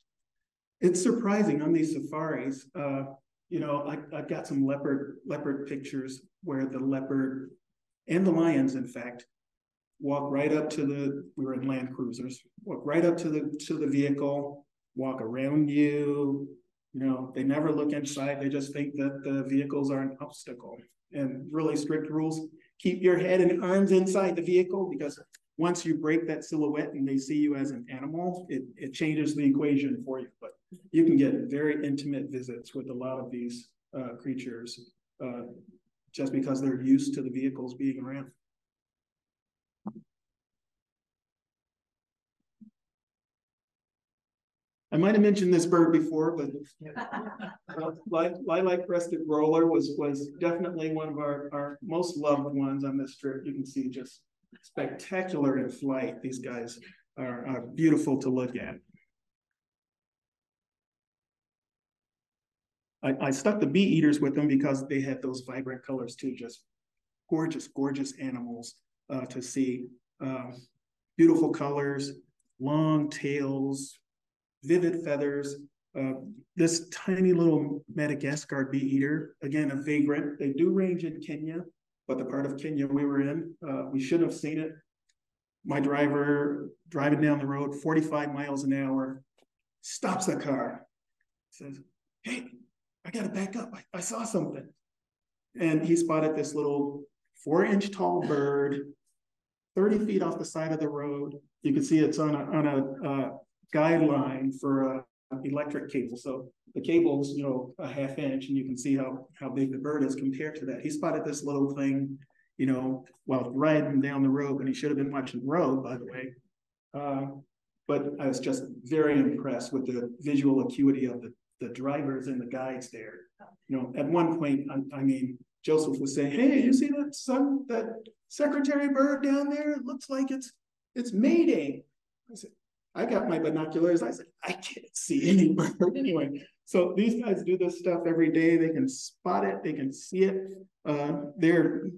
It's surprising on these safaris. Uh, you know, I, I've got some leopard leopard pictures where the leopard and the lions, in fact, walk right up to the. We were in Land Cruisers. Walk right up to the to the vehicle, walk around you. You know, they never look inside. They just think that the vehicles are an obstacle. And really strict rules: keep your head and arms inside the vehicle because once you break that silhouette and they see you as an animal, it, it changes the equation for you. But you can get very intimate visits with a lot of these uh, creatures uh, just because they're used to the vehicles being around. I might have mentioned this bird before, but uh, lilac breasted roller was was definitely one of our, our most loved ones on this trip. You can see just spectacular in flight. These guys are, are beautiful to look at. I, I stuck the bee eaters with them because they had those vibrant colors too, just gorgeous, gorgeous animals uh, to see. Um, beautiful colors, long tails, vivid feathers. Uh, this tiny little Madagascar bee eater, again, a vagrant. They do range in Kenya, but the part of Kenya we were in, uh, we should have seen it. My driver driving down the road, 45 miles an hour, stops the car, says, Hey, I got to back up. I, I saw something. And he spotted this little four inch tall bird, 30 feet off the side of the road. You can see it's on a, on a uh, guideline for a electric cable. So the cable's, you know, a half inch and you can see how, how big the bird is compared to that. He spotted this little thing, you know, while riding down the road and he should have been watching the road, by the way. Uh, but I was just very impressed with the visual acuity of the, the drivers and the guides there. You know, at one point, I, I mean, Joseph was saying, "Hey, you see that sun, that secretary bird down there? It looks like it's it's mating." I said, I got my binoculars. I said, I can't see any bird anyway. So these guys do this stuff every day. They can spot it, they can see it. Uh, they're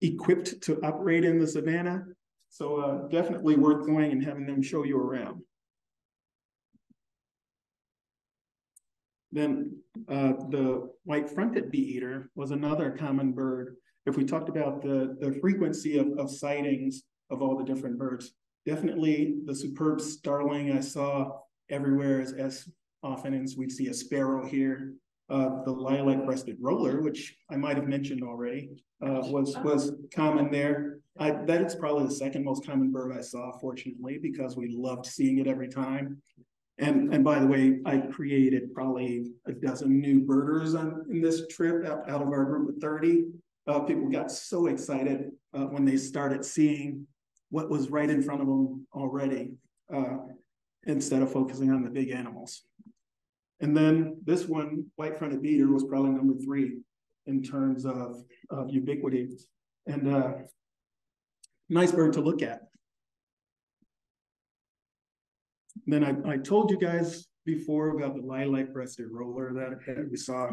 equipped to operate in the savannah. So uh, definitely worth going and having them show you around. Then uh, the white-fronted bee eater was another common bird. If we talked about the, the frequency of, of sightings of all the different birds, definitely the superb starling I saw everywhere as, often as we see a sparrow here. Uh, the lilac-breasted roller, which I might have mentioned already, uh, was was common there. I, that is probably the second most common bird I saw, fortunately, because we loved seeing it every time. And and by the way, I created probably a dozen new birders on in this trip out, out of our group of 30. Uh, people got so excited uh, when they started seeing what was right in front of them already uh, instead of focusing on the big animals. And then this one, white-fronted bee eater, was probably number three in terms of, of ubiquity. And uh, nice bird to look at. Then I, I told you guys before about the lilac-breasted roller that we saw.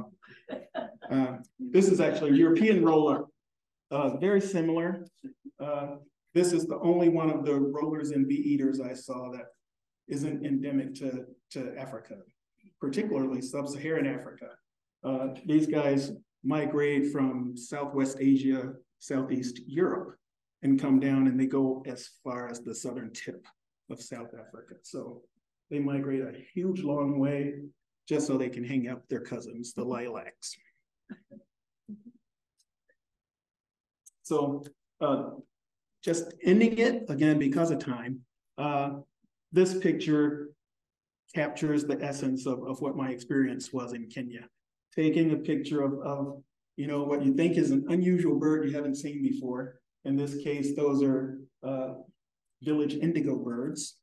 Uh, this is actually a European roller, uh, very similar. This is the only one of the rollers and bee eaters I saw that isn't endemic to, to Africa, particularly sub-Saharan Africa. Uh, these guys migrate from Southwest Asia, Southeast Europe, and come down and they go as far as the southern tip of South Africa. So they migrate a huge long way just so they can hang out with their cousins, the lilacs. So uh, just ending it again because of time. Uh, this picture captures the essence of, of what my experience was in Kenya. Taking a picture of, of, you know, what you think is an unusual bird you haven't seen before. In this case, those are uh, village indigo birds,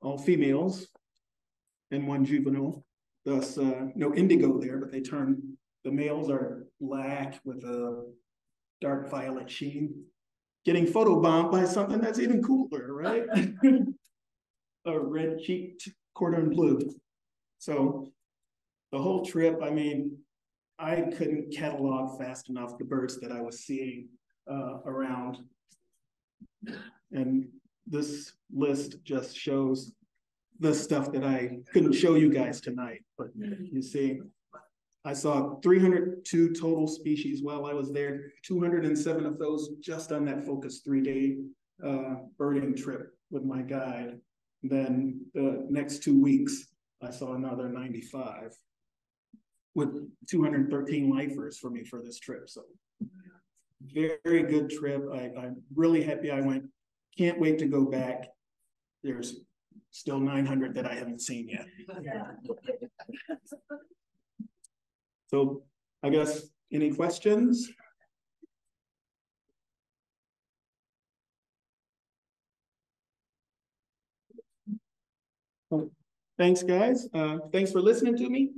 all females, and one juvenile. Thus, uh, no indigo there, but they turn, the males are black with a dark violet sheen. Getting photobombed by something that's even cooler, right? a red cheeked cordon bleu. So the whole trip, I mean, I couldn't catalog fast enough the birds that I was seeing uh, around. And this list just shows the stuff that I couldn't show you guys tonight, but you see, I saw 302 total species while I was there, 207 of those just on that focus three day uh, birding trip with my guide. Then the next two weeks, I saw another 95 with 213 lifers for me for this trip. So very good trip. I, I'm really happy I went. Can't wait to go back. There's still 900 that I haven't seen yet. so I guess any questions? Thanks, guys. Uh, thanks for listening to me.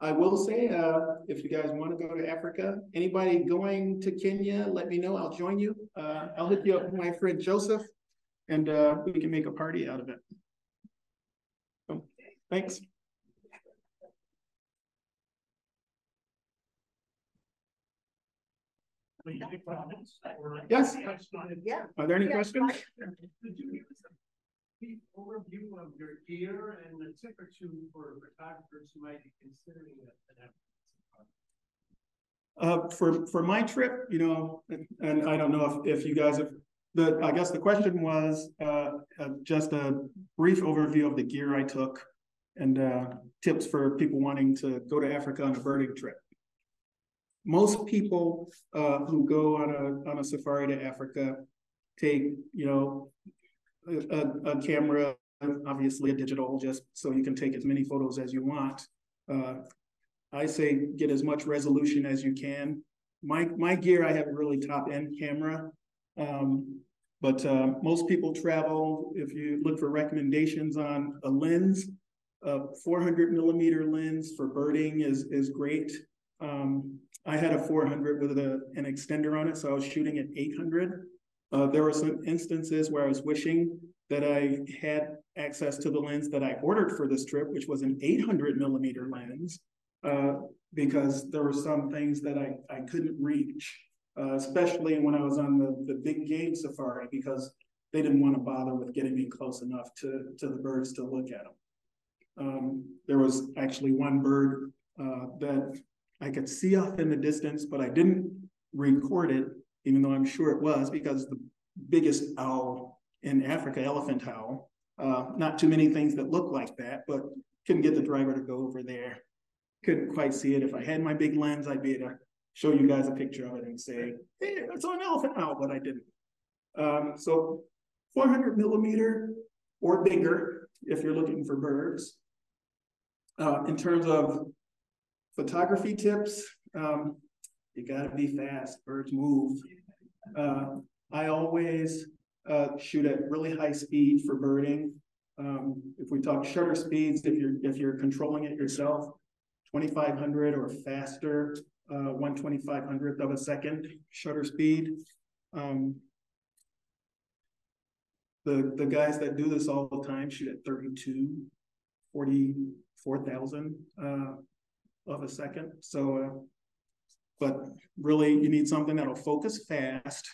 I will say, uh, if you guys want to go to Africa, anybody going to Kenya, let me know. I'll join you. Uh, I'll hit you up with my friend Joseph, and uh, we can make a party out of it. So, thanks. Yes.
Yeah.
Are there any
Yeah.
questions?
Could you give us a brief overview of your gear and a tip or two for photographers who might be considering it?
Uh, for for my trip, you know, and I don't know if if you guys have the I guess the question was uh, uh, just a brief overview of the gear I took and uh, tips for people wanting to go to Africa on a birding trip. Most people uh, who go on a on a safari to Africa take you know a, a camera, obviously a digital, just so you can take as many photos as you want. Uh, I say get as much resolution as you can. My my gear, I have a really top end camera, um, but uh, most people travel. If you look for recommendations on a lens, a 400 millimeter lens for birding is is great. Um, I had a 400 with a, an extender on it, so I was shooting at 800. Uh, there were some instances where I was wishing that I had access to the lens that I ordered for this trip, which was an 800 millimeter lens uh, because there were some things that I, I couldn't reach, uh, especially when I was on the, the big game safari because they didn't want to bother with getting me close enough to, to the birds to look at them. Um, there was actually one bird uh, that I could see off in the distance, but I didn't record it, even though I'm sure it was because the biggest owl in Africa, elephant owl, uh, not too many things that look like that, but couldn't get the driver to go over there couldn't quite see it. If I had my big lens, I'd be able to show you guys a picture of it and say, hey, that's an elephant owl, but I didn't. Um, so 400 millimeter or bigger if you're looking for birds. Uh, in terms of photography tips, um, you gotta be fast, birds move. Uh, I always uh, shoot at really high speed for birding. Um, if we talk shutter speeds, if you're if you're controlling it yourself, 2500 or faster, uh, 1 2500th of a second shutter speed. Um, the, the guys that do this all the time shoot at 32, 44,000 uh, of a second. So, uh, but really you need something that'll focus fast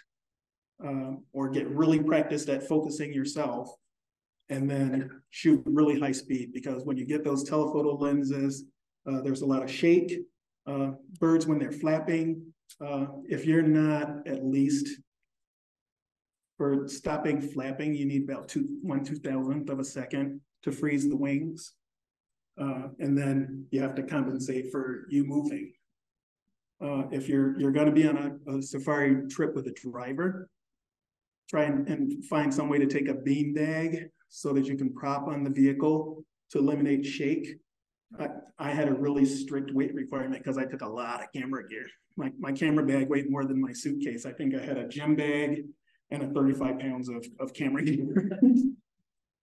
um, or get really practiced at focusing yourself. And then shoot really high speed, because when you get those telephoto lenses, uh, there's a lot of shake. Uh, birds, when they're flapping, uh, if you're not at least for stopping flapping, you need about two, one two thousandth of a second to freeze the wings. Uh, and then you have to compensate for you moving. Uh, if you're, you're gonna be on a, a safari trip with a driver, try and, and find some way to take a bean bag so that you can prop on the vehicle to eliminate shake. I, I had a really strict weight requirement because I took a lot of camera gear. My, my camera bag weighed more than my suitcase. I think I had a gym bag and a 35 pounds of, of camera gear.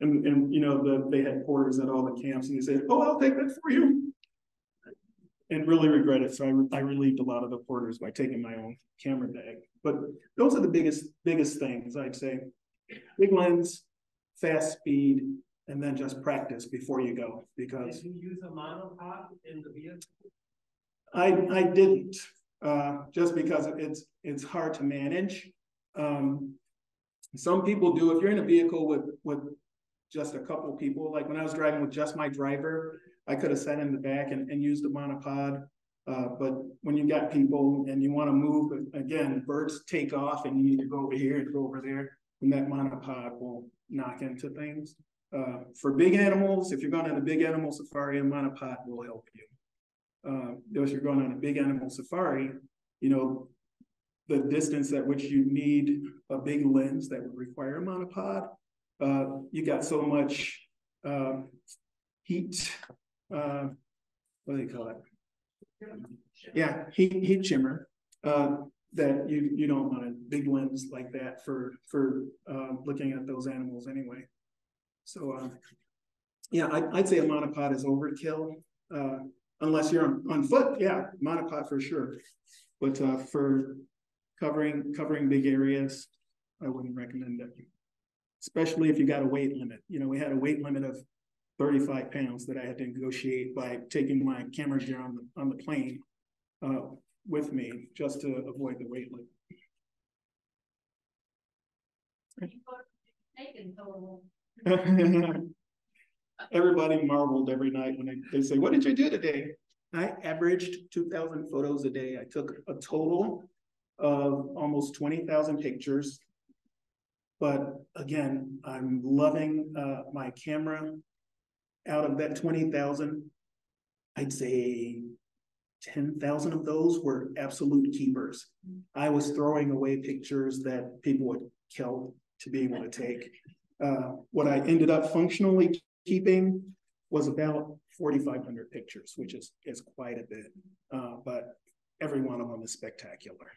and, and, you know, the, they had porters at all the camps and they said, oh, I'll take that for you. And really regret it. So I, I relieved a lot of the porters by taking my own camera bag. But those are the biggest, biggest things I'd say. Big lens, fast speed, and then just practice before you go because
Did you use a monopod in the vehicle?
I, I didn't, uh, just because it's, it's hard to manage. Um, some people do, if you're in a vehicle with, with just a couple people, like when I was driving with just my driver, I could have sat in the back and, and used a monopod. Uh, but when you got people and you want to move, again, birds take off and you need to go over here and go over there, and that monopod will knock into things. Uh, for big animals, if you're going on a big animal safari, a monopod will help you. Uh, if you're going on a big animal safari, you know, the distance at which you need a big lens that would require a monopod, uh, you got so much uh, heat, uh, what do they call it? Yeah, heat, heat shimmer, uh, that you, you don't want big lens like that for, for uh, looking at those animals anyway. So, uh, yeah, I, I'd say a monopod is overkill. Uh, unless you're on, on foot, yeah, monopod for sure. But for covering covering big areas, I wouldn't recommend it. Especially if you got a weight limit. You know, we had a weight limit of 35 pounds that I had to negotiate by taking my camera gear on the on the plane uh, with me just to avoid the weight limit. Everybody marveled every night when they, they say, What did you do today? I averaged 2,000 photos a day. I took a total of almost 20,000 pictures. But again, I'm loving uh, my camera. Out of that 20,000, I'd say 10,000 of those were absolute keepers. I was throwing away pictures that people would kill to be able to take. Uh, what I ended up functionally keeping was about 4,500 pictures, which is, is quite a bit. Uh, but every one of them is spectacular.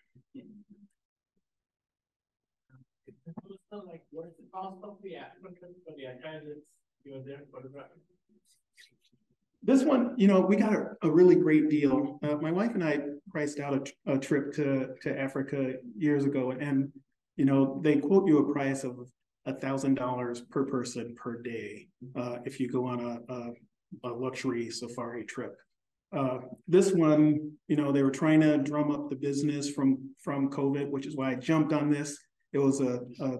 Like, what is the cost of the applicant for the candidates you're there?
This one, you know, we got a, a really great deal. Uh, my wife and I priced out a, a, trip to, to Africa years ago, and you know, they quote you a price of a thousand dollars per person per day uh, if you go on a, a, a luxury safari trip. Uh, this one, you know, they were trying to drum up the business from from COVID, which is why I jumped on this. It was a, a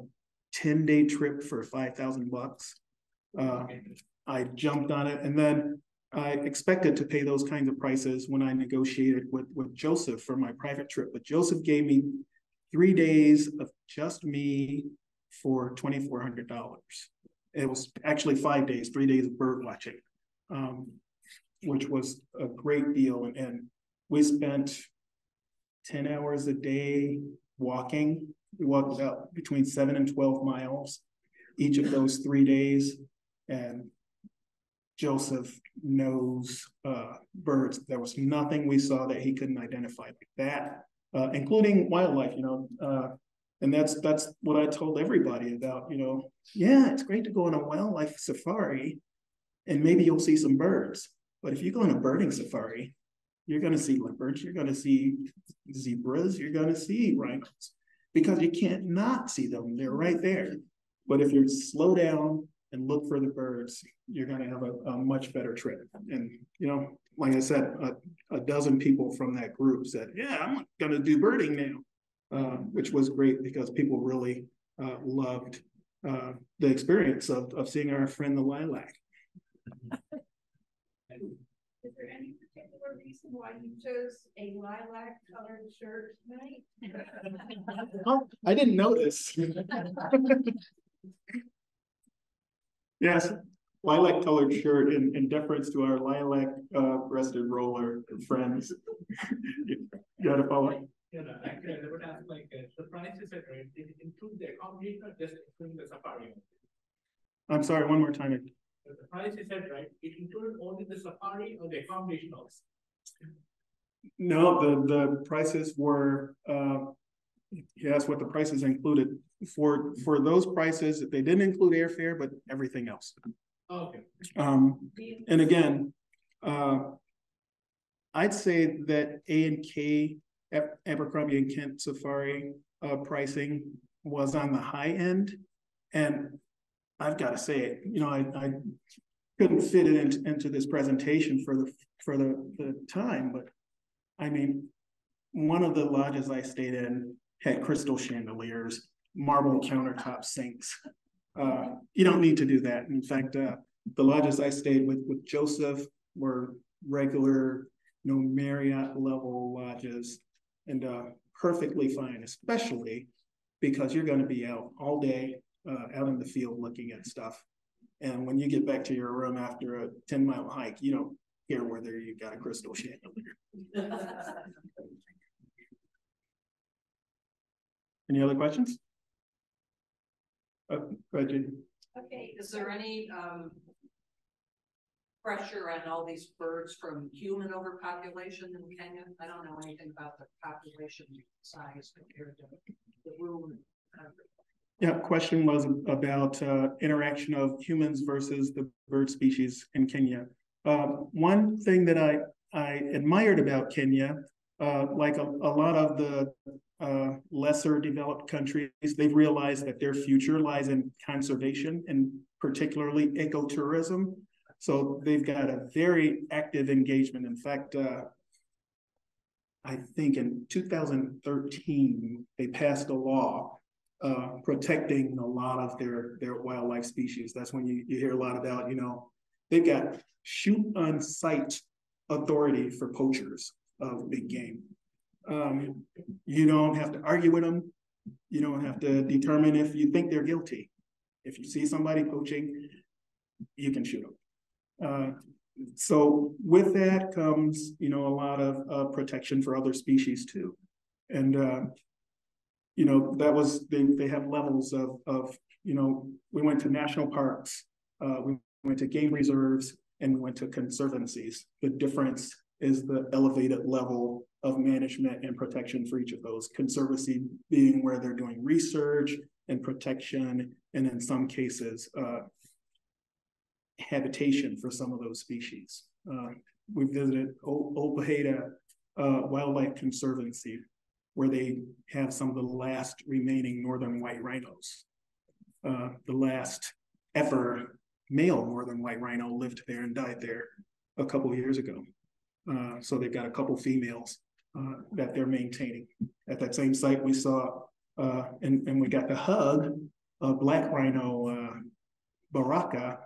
10 day trip for 5,000 bucks. Uh, I jumped on it and then I expected to pay those kinds of prices when I negotiated with, with Joseph for my private trip, but Joseph gave me three days of just me for $2,400. It was actually five days, three days of bird watching, um, which was a great deal. And, and we spent 10 hours a day walking. We walked about between seven and 12 miles each of those three days. And Joseph knows uh, birds. There was nothing we saw that he couldn't identify like that, uh, including wildlife. You know, uh, and that's that's what I told everybody about. You know, yeah, it's great to go on a wildlife safari, and maybe you'll see some birds. But if you go on a birding safari, you're going to see leopards, you're going to see zebras, you're going to see rhinos, because you can't not see them. They're right there. But if you slow down and look for the birds, you're going to have a, a, much better trip. And, you know, like I said, a, a, dozen people from that group said, Yeah, I'm going to do birding now. uh, which was great because people really uh, loved uh, the experience of, of seeing our friend the lilac.
Is there any particular reason why you chose a lilac colored shirt tonight?
Oh, I didn't notice. Yes, lilac colored shirt in, in deference to our lilac, uh, breasted roller friends. You Got to follow?
You know, actually, I would ask like, uh, the prices that are, did it include the accommodation or just include the safari?
I'm sorry, one more time.
The price is said, right, it included only the safari or the accommodation also?
No, the, the prices were, uh, he asked what the prices included. For, for those prices, they didn't include airfare, but everything else.
Okay.
Um, and again, uh, I'd say that A and K Abercrombie and Kent Safari, uh, pricing was on the high end. And I've got to say it, you know, I, I couldn't fit it into, into this presentation for the, for the, the time, but I mean, one of the lodges I stayed in had crystal chandeliers, marble countertop sinks. Uh, you don't need to do that. In fact, uh, the lodges I stayed with, with Joseph were regular, you know, Marriott level lodges and, uh, perfectly fine, especially because you're gonna be out all day, uh, out in the field looking at stuff. And when you get back to your room after a ten mile hike, you don't care whether you got a crystal chandelier. Any other questions? Uh, go ahead, Judy.
Okay,
Is there any, um. Pressure on all these birds from human overpopulation in Kenya? I don't know anything about the population size compared to the room.
Yeah, question was about uh interaction of humans versus the bird species in Kenya. Uh, one thing that I I admired about Kenya, uh, like a, a lot of the uh lesser developed countries, they've realized that their future lies in conservation and particularly ecotourism. So they've got a very active engagement. In fact, uh, I think in two thousand thirteen, they passed a law uh, protecting a lot of their, their wildlife species. That's when you, you hear a lot about, you know, they've got shoot on sight authority for poachers of big game. Um, you don't have to argue with them. You don't have to determine if you think they're guilty. If you see somebody poaching, you can shoot them. Uh, so with that comes, you know, a lot of, uh, protection for other species too. And, uh, you know, that was, they, they have levels of, of, you know, we went to national parks, uh, we went to game reserves, and we went to conservancies. The difference is the elevated level of management and protection for each of those. Conservancy being where they're doing research and protection, and in some cases, uh, habitation for some of those species. Uh, we visited O- Ol Pejeta uh, Wildlife Conservancy, where they have some of the last remaining northern white rhinos. Uh, the last ever male northern white rhino lived there and died there a couple years ago. Uh, so they've got a couple females uh, that they're maintaining. At that same site, we saw uh, and, and we got to hug a black rhino, uh, Baraka,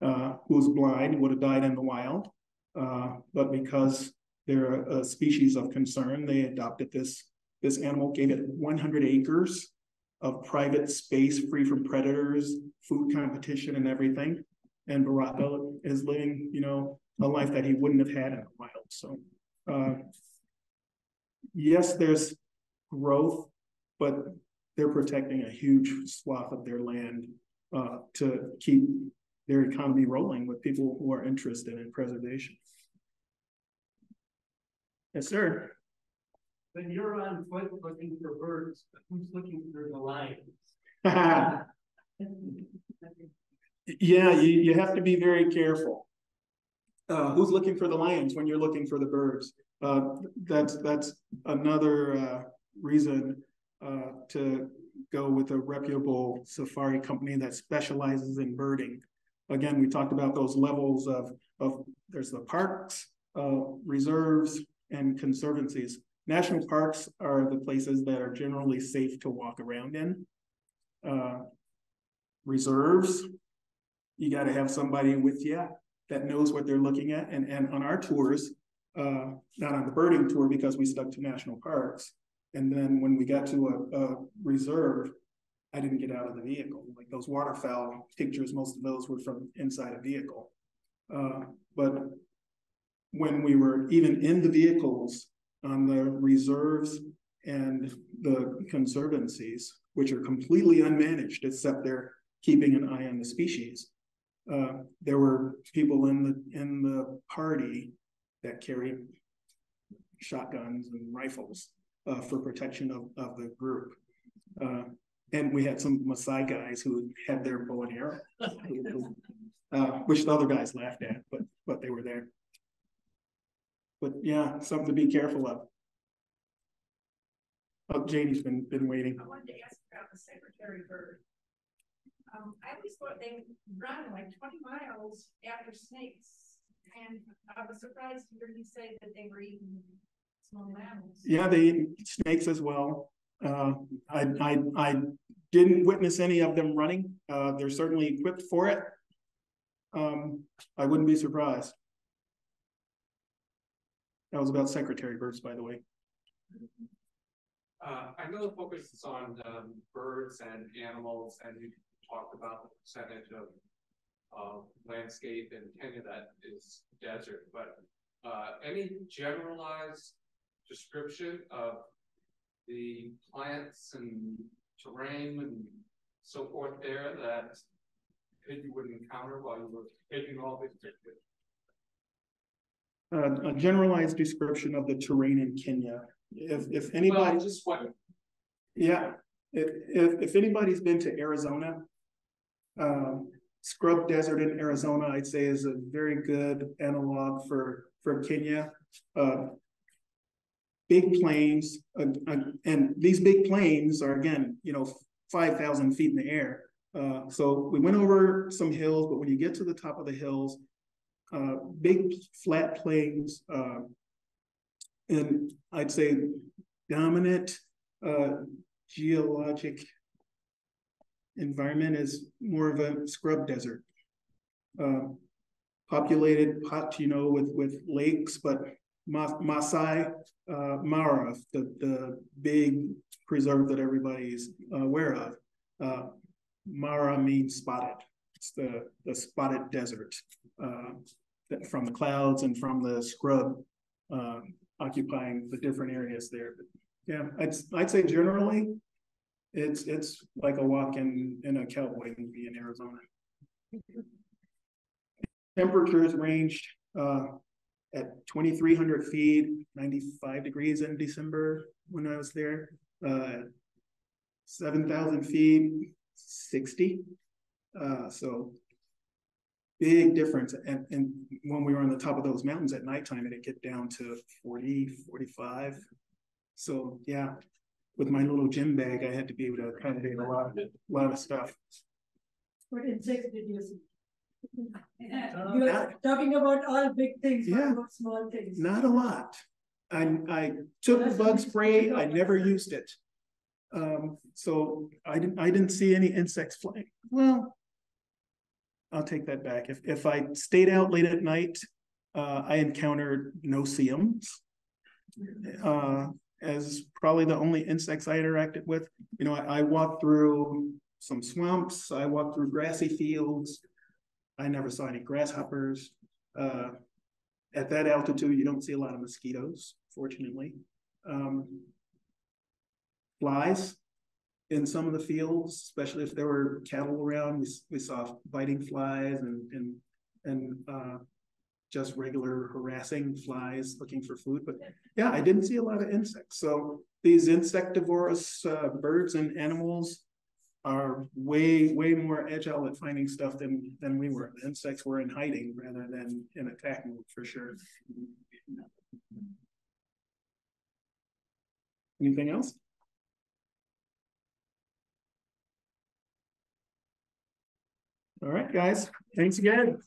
uh, who was blind, would have died in the wild. But because they're a, a species of concern, they adopted this this animal, gave it 100 acres of private space free from predators, food competition, and everything. And Baraka is living, you know, a life that he wouldn't have had in the wild. So, uh, yes, there's growth, but they're protecting a huge swath of their land uh, to keep their economy rolling with people who are interested in preservation. Yes, sir.
When you're on foot looking for birds, who's looking for the lions?
Yeah, you, you have to be very careful. Uh, who's looking for the lions when you're looking for the birds? Uh, that's, that's another, uh, reason, uh, to go with a reputable safari company that specializes in birding. Again, we talked about those levels of, of, there's the parks, uh, reserves and conservancies. National parks are the places that are generally safe to walk around in. Uh, reserves, you gotta have somebody with you that knows what they're looking at, and, and on our tours, uh, not on the birding tour because we stuck to national parks. And then when we got to a, a reserve, I didn't get out of the vehicle, like those waterfowl pictures, most of those were from inside a vehicle. Uh, but when we were even in the vehicles on the reserves and the conservancies, which are completely unmanaged, except they're keeping an eye on the species. Uh, there were people in the in the party that carried shotguns and rifles uh, for protection of, of the group. Uh, and we had some Maasai guys who had their bow and arrow, uh, which the other guys laughed at, but but they were there. But yeah, something to be careful of. Oh, Janie's been been waiting.
I wanted to ask about the secretary bird. Um, I always thought they run like twenty miles after snakes, and I was surprised to hear you say that they were eating small mammals.
Yeah, they eat snakes as well. Uh, I, I, I didn't witness any of them running. Uh, they're certainly equipped for it. Um, I wouldn't be surprised. That was about secretary birds, by the way.
Uh, I know the focus is on, um, birds and animals, and you talked about the percentage of, uh, landscape in Kenya that is desert, but, uh, any generalized description of the plants and terrain and so forth there that you would encounter while you were taking all these pictures?
Uh, a generalized description of the terrain in Kenya. If, if
Well,
anybody,
just what,
yeah, if, if, if anybody's been to Arizona, um, scrub desert in Arizona, I'd say is a very good analog for, for Kenya. Uh, big plains, uh, uh, and these big plains are again, you know, five thousand feet in the air. Uh, so we went over some hills, but when you get to the top of the hills, uh, big flat plains, uh, and I'd say dominant uh, geologic environment is more of a scrub desert. Uh, populated pot, you know, with with lakes, but Ma- Maasai uh, Mara, the the big preserve that everybody's aware of. Mara means spotted. It's the the spotted desert that from the clouds and from the scrub uh, occupying the different areas there. But yeah, I'd I'd say generally, it's it's like a walk in in a cowboy movie in Arizona. Temperatures ranged uh, at 2,300 feet, 95 degrees in December when I was there. Uh, 7,000 feet, 60. Uh, so big difference. And, and when we were on the top of those mountains at nighttime, it'd get down to 40, 45. So yeah, with my little gym bag, I had to be able to accommodate a lot, a lot of stuff.
What insects did you see? You
not-
are talking about all big things, what
Yeah.
about small things?
Not a lot. I, I took the bug spray, I never used it. Um, so I didn't, I didn't see any insects flying. Well, I'll take that back. If, if I stayed out late at night, uh, I encountered no-see-ums. Uh, as probably the only insects I interacted with. You know, I, I walked through some swamps, I walked through grassy fields. I never saw any grasshoppers. Uh, at that altitude, you don't see a lot of mosquitoes, fortunately. Um, flies in some of the fields, especially if there were cattle around, we, we saw biting flies and, and, and, uh, just regular harassing flies looking for food, but yeah, I didn't see a lot of insects. So these insectivorous, uh, birds and animals are way, way more agile at finding stuff than, than we were. The insects were in hiding rather than in attack mode for sure. Anything else? All right, guys, thanks again.